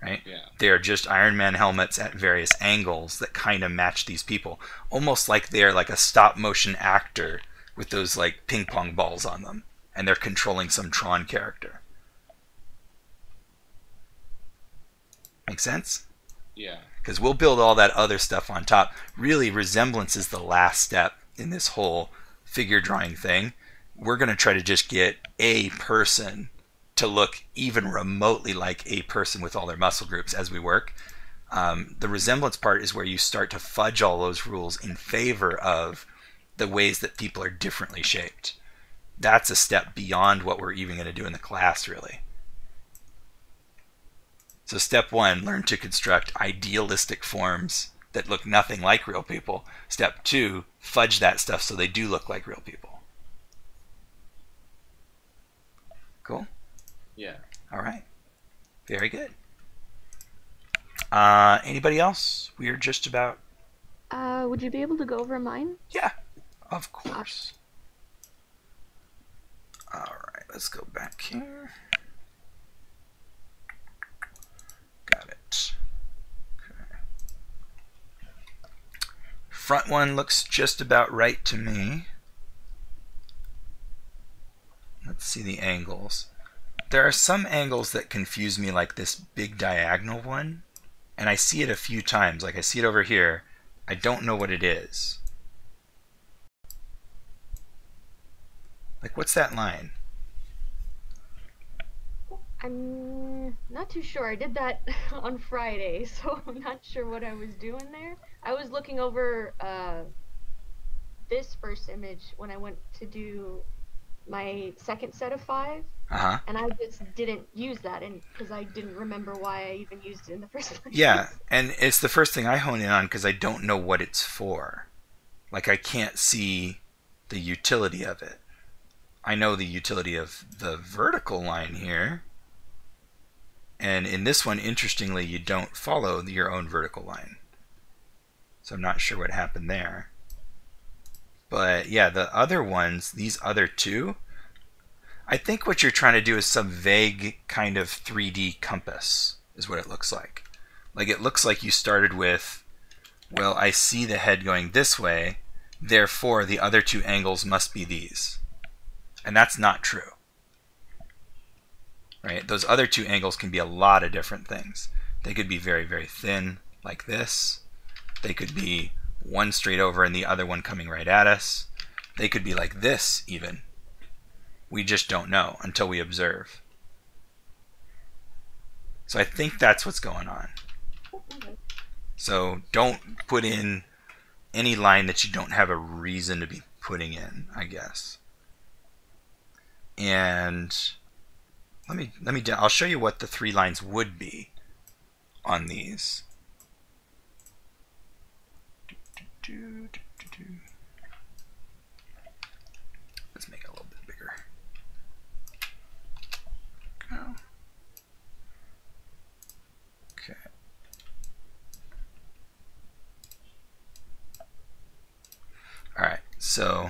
Right? Yeah. They are just Iron Man helmets at various angles that kind of match these people. Almost like they're like a stop motion actor with those like ping pong balls on them. And they're controlling some Tron character. Make sense? Yeah. because we'll build all that other stuff on top. Really, resemblance is the last step in this whole figure drawing thing. We're going to try to just get a person to look even remotely like a person with all their muscle groups as we work. Um, the resemblance part is where you start to fudge all those rules in favor of the ways that people are differently shaped. That's a step beyond what we're even going to do in the class, really. So step one, learn to construct idealistic forms that look nothing like real people. Step two, fudge that stuff so they do look like real people. Cool? Yeah. All right. Very good. Uh, anybody else? We're just about, Uh, would you be able to go over mine? yeah, of course. All right, let's go back here. Got it. Okay. Front one looks just about right to me. Let's see the angles. There are some angles that confuse me, like this big diagonal one, and I see it a few times. Like I see it over here. I don't know what it is. Like, what's that line? I'm not too sure. I did that on Friday, so I'm not sure what I was doing there. I was looking over uh, this first image when I went to do my second set of five, Uh huh. and I just didn't use that, and because I didn't remember why I even used it in the first place. Yeah, and it's the first thing I hone in on because I don't know what it's for. Like, I can't see the utility of it. I know the utility of the vertical line here. And in this one, interestingly, you don't follow your own vertical line. So I'm not sure what happened there. But yeah, the other ones, these other two, I think what you're trying to do is some vague kind of 3D compass, is what it looks like. Like it looks like you started with, well, I see the head going this way, therefore the other two angles must be these. And that's not true. Right? Those other two angles can be a lot of different things. They could be very, very thin, like this. They could be one straight over and the other one coming right at us. They could be like this, even. We just don't know until we observe. So I think that's what's going on. So don't put in any line that you don't have a reason to be putting in, I guess. And let me let me I'll show you what the three lines would be on these. Let's make it a little bit bigger. Okay. All right, so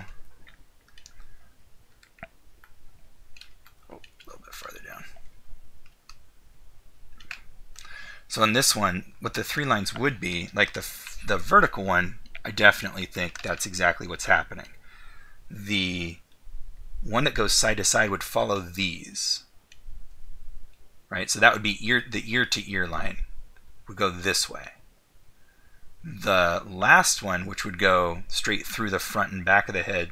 oh, a little bit further down. So in this one, what the three lines would be, like the the vertical one, I definitely think that's exactly what's happening. The one that goes side to side would follow these. Right? So that would be ear the ear to ear line would go this way. The last one, which would go straight through the front and back of the head,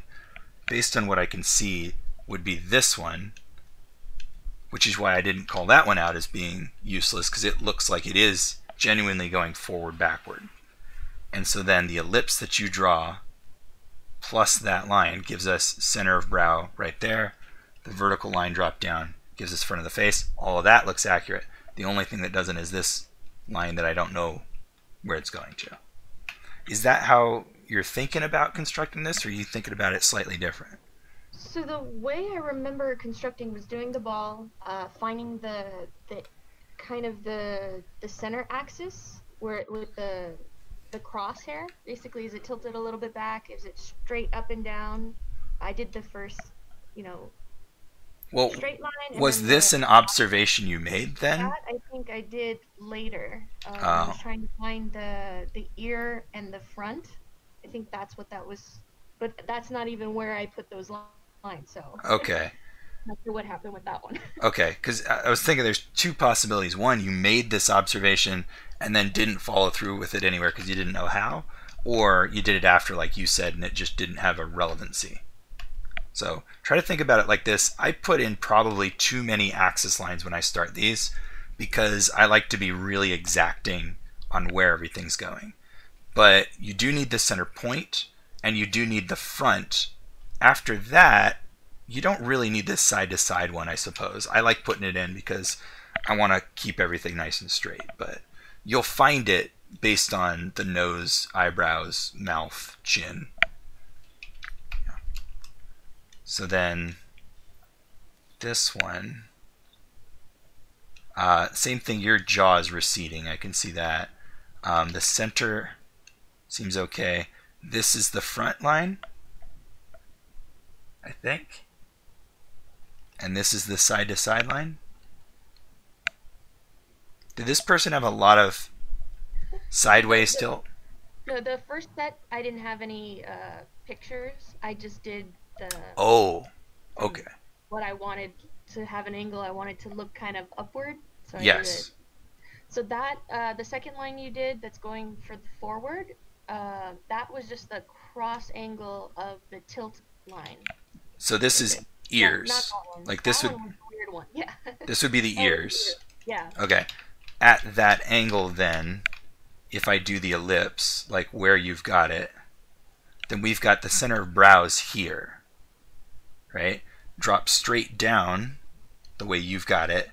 based on what I can see, would be this one, which is why I didn't call that one out as being useless, because it looks like it is genuinely going forward backward. And so then the ellipse that you draw plus that line gives us center of brow right there. The vertical line drop down gives us front of the face. All of that looks accurate. The only thing that doesn't is this line that I don't know where it's going to. Is that how you're thinking about constructing this, or are you thinking about it slightly different? So the way I remember constructing was doing the ball, uh, finding the the kind of the the center axis where it, with the the crosshair. Basically, is it tilted a little bit back? Is it straight up and down? I did the first, you know, well, straight line. was this the- an observation you made then? That I think I did later. Um, I Oh. was trying to find the the ear and the front. I think that's what that was, but that's not even where I put those li- lines. So Okay. not sure what happened with that one. Okay, because I I was thinking there's two possibilities. One, you made this observation and then didn't follow through with it anywhere because you didn't know how, or you did it after, like you said, and it just didn't have a relevancy. So try to think about it like this. I put in probably too many axis lines when I start these because I like to be really exacting on where everything's going. But you do need the center point and you do need the front. After that, you don't really need this side to side one, I suppose. I like putting it in because I want to keep everything nice and straight, but you'll find it based on the nose, eyebrows, mouth, chin. So then this one, uh, same thing, your jaw is receding. I can see that. Um, the center seems okay. This is the front line, I think. And this is the side to side line. Did this person have a lot of sideways tilt? No, the first set I didn't have any uh, pictures. I just did the Oh, okay. what I wanted to have an angle. I wanted to look kind of upward. So I Yes. So that uh, the second line you did that's going for the forward, uh, that was just the cross angle of the tilt line. So this is ears. not that one. Like this That would weird one. Yeah. this would be the ears. Yeah. Okay. At that angle then, if I do the ellipse, like where you've got it, then we've got the center of brows here. Right? Drop straight down the way you've got it.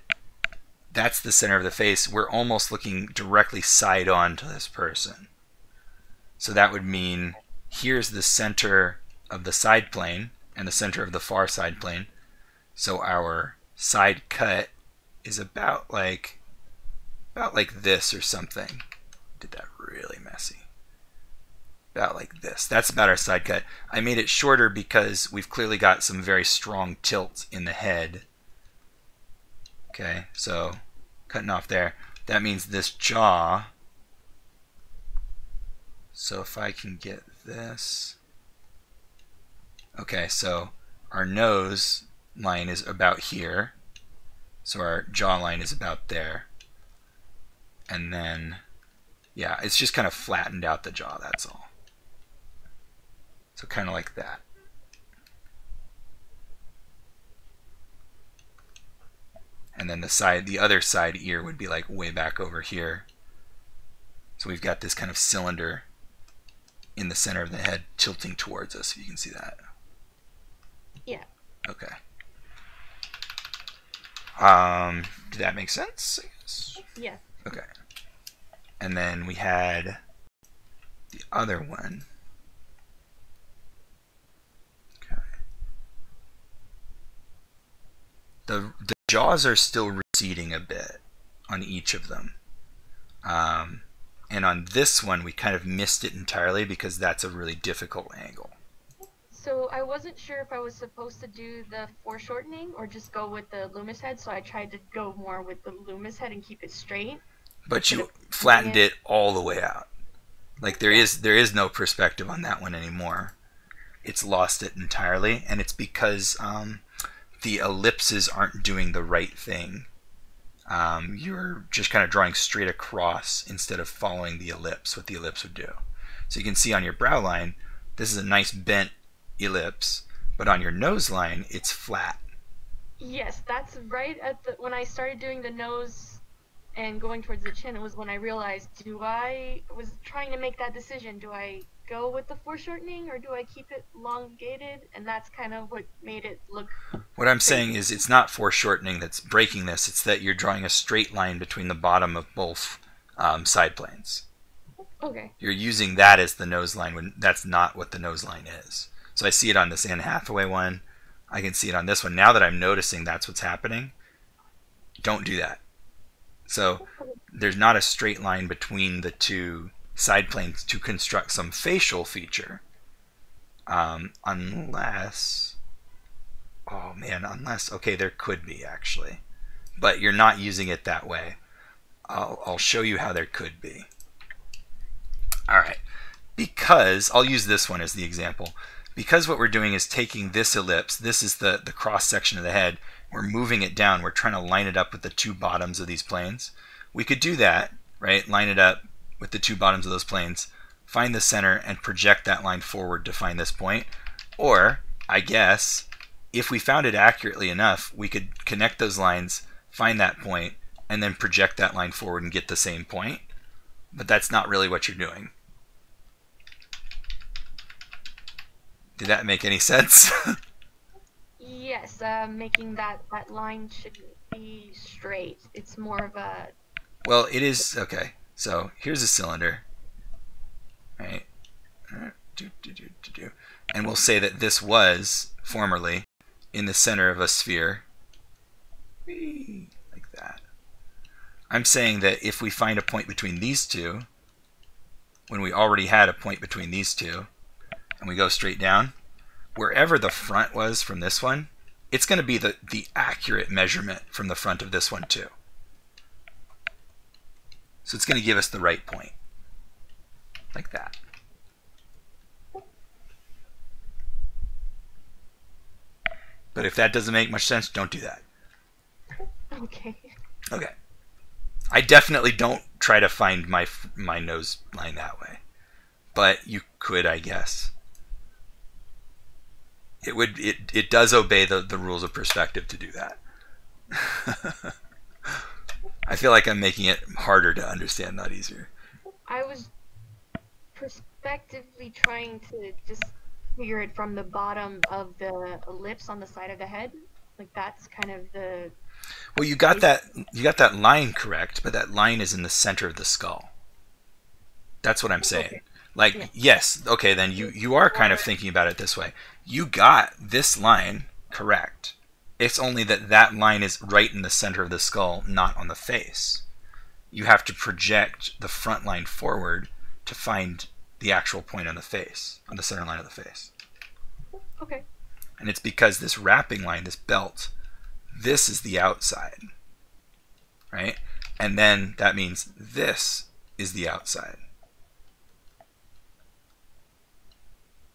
That's the center of the face. We're almost looking directly side on to this person. So that would mean here's the center of the side plane and the center of the far side plane. So our side cut is about like about like this or something. Did that really messy. about like this. That's about our side cut. I made it shorter because we've clearly got some very strong tilt in the head. Okay, so cutting off there. That means this jaw. So if I can get this. Okay, so our nose line is about here. So our jawline is about there. And then, yeah, it's just kind of flattened out the jaw, that's all. So kind of like that. And then the side, the other side ear would be like way back over here. So we've got this kind of cylinder in the center of the head tilting towards us, if you can see that. Yeah. Okay. Um, did that make sense? I guess? Yeah. Okay. And then we had the other one. Okay. The the jaws are still receding a bit on each of them. Um, and on this one, we kind of missed it entirely because that's a really difficult angle. So I wasn't sure if I was supposed to do the foreshortening or just go with the Loomis head. So I tried to go more with the Loomis head and keep it straight. But you flattened it all the way out. Like there is there is no perspective on that one anymore. It's lost it entirely, and it's because um, the ellipses aren't doing the right thing. Um, you're just kind of drawing straight across instead of following the ellipse, what the ellipse would do. So you can see on your brow line, this is a nice bent ellipse, but on your nose line, it's flat. Yes, that's right at the when I started doing the nose and going towards the chin. It was when I realized, do I was trying to make that decision. Do I go with the foreshortening or do I keep it elongated? And that's kind of what made it look. What I'm saying is it's not foreshortening that's breaking this, it's that you're drawing a straight line between the bottom of both um, side planes. Okay. You're using that as the nose line when that's not what the nose line is. So I see it on this Anne Hathaway one. I can see it on this one. Now that I'm noticing that's what's happening, don't do that. So there's not a straight line between the two side planes to construct some facial feature. Um, unless, oh man, unless, okay, there could be actually. But you're not using it that way. I'll, I'll show you how there could be. All right, because, I'll use this one as the example. Because what we're doing is taking this ellipse, this is the, the cross section of the head, we're moving it down, we're trying to line it up with the two bottoms of these planes. We could do that, right? Line it up with the two bottoms of those planes, find the center, and project that line forward to find this point. Or, I guess, if we found it accurately enough, we could connect those lines, find that point, and then project that line forward and get the same point. But that's not really what you're doing. Did that make any sense? Yes, uh, making that that line should be straight. It's more of a well, it is okay. So here's a cylinder, right? And we'll say that this was formerly in the center of a sphere, like that. I'm saying that if we find a point between these two, when we already had a point between these two, and we go straight down, wherever the front was from this one, it's going to be the, the accurate measurement from the front of this one too. So it's going to give us the right point. Like that. But if that doesn't make much sense, don't do that. okay. Okay. I definitely don't try to find my my nose line that way. But you could, I guess. It would it, it does obey the, the rules of perspective to do that. I feel like I'm making it harder to understand, not easier. I was prospectively trying to just figure it from the bottom of the ellipse on the side of the head. Like that's kind of the Well, you got that you got that line correct, but that line is in the center of the skull. That's what I'm saying. Okay. Like, Yeah. yes, okay, then you you are kind of thinking about it this way. You got this line correct. It's only that that line is right in the center of the skull, not on the face. You have to project the front line forward to find the actual point on the face, on the center line of the face. Okay. And it's because this wrapping line, this belt, this is the outside. Right? And then that means this is the outside.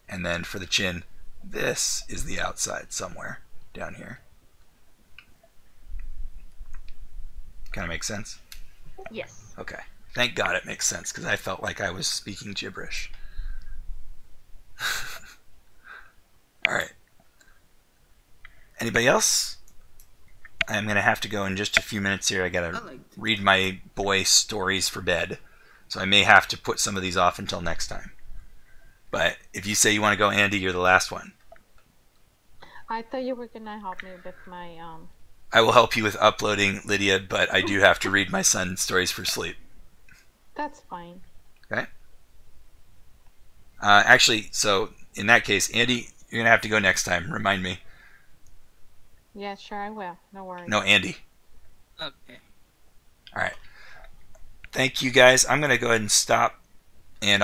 And then for the chin, this is the outside somewhere down here. Kind of makes sense? Yes. Okay. Thank God it makes sense because I felt like I was speaking gibberish. All right. Anybody else? I'm going to have to go in just a few minutes here. I got to read my boy stories for bed. So I may have to put some of these off until next time. But if you say you want to go, Andy, you're the last one. I thought you were gonna help me with my um. I will help you with uploading, Lydia, but I do have to read my son's stories for sleep. That's fine. Okay. Uh, actually, so in that case, Andy, you're gonna have to go next time. Remind me. Yeah, sure, I will. No worries. No, Andy. Okay. All right. Thank you guys. I'm gonna go ahead and stop, and. I'll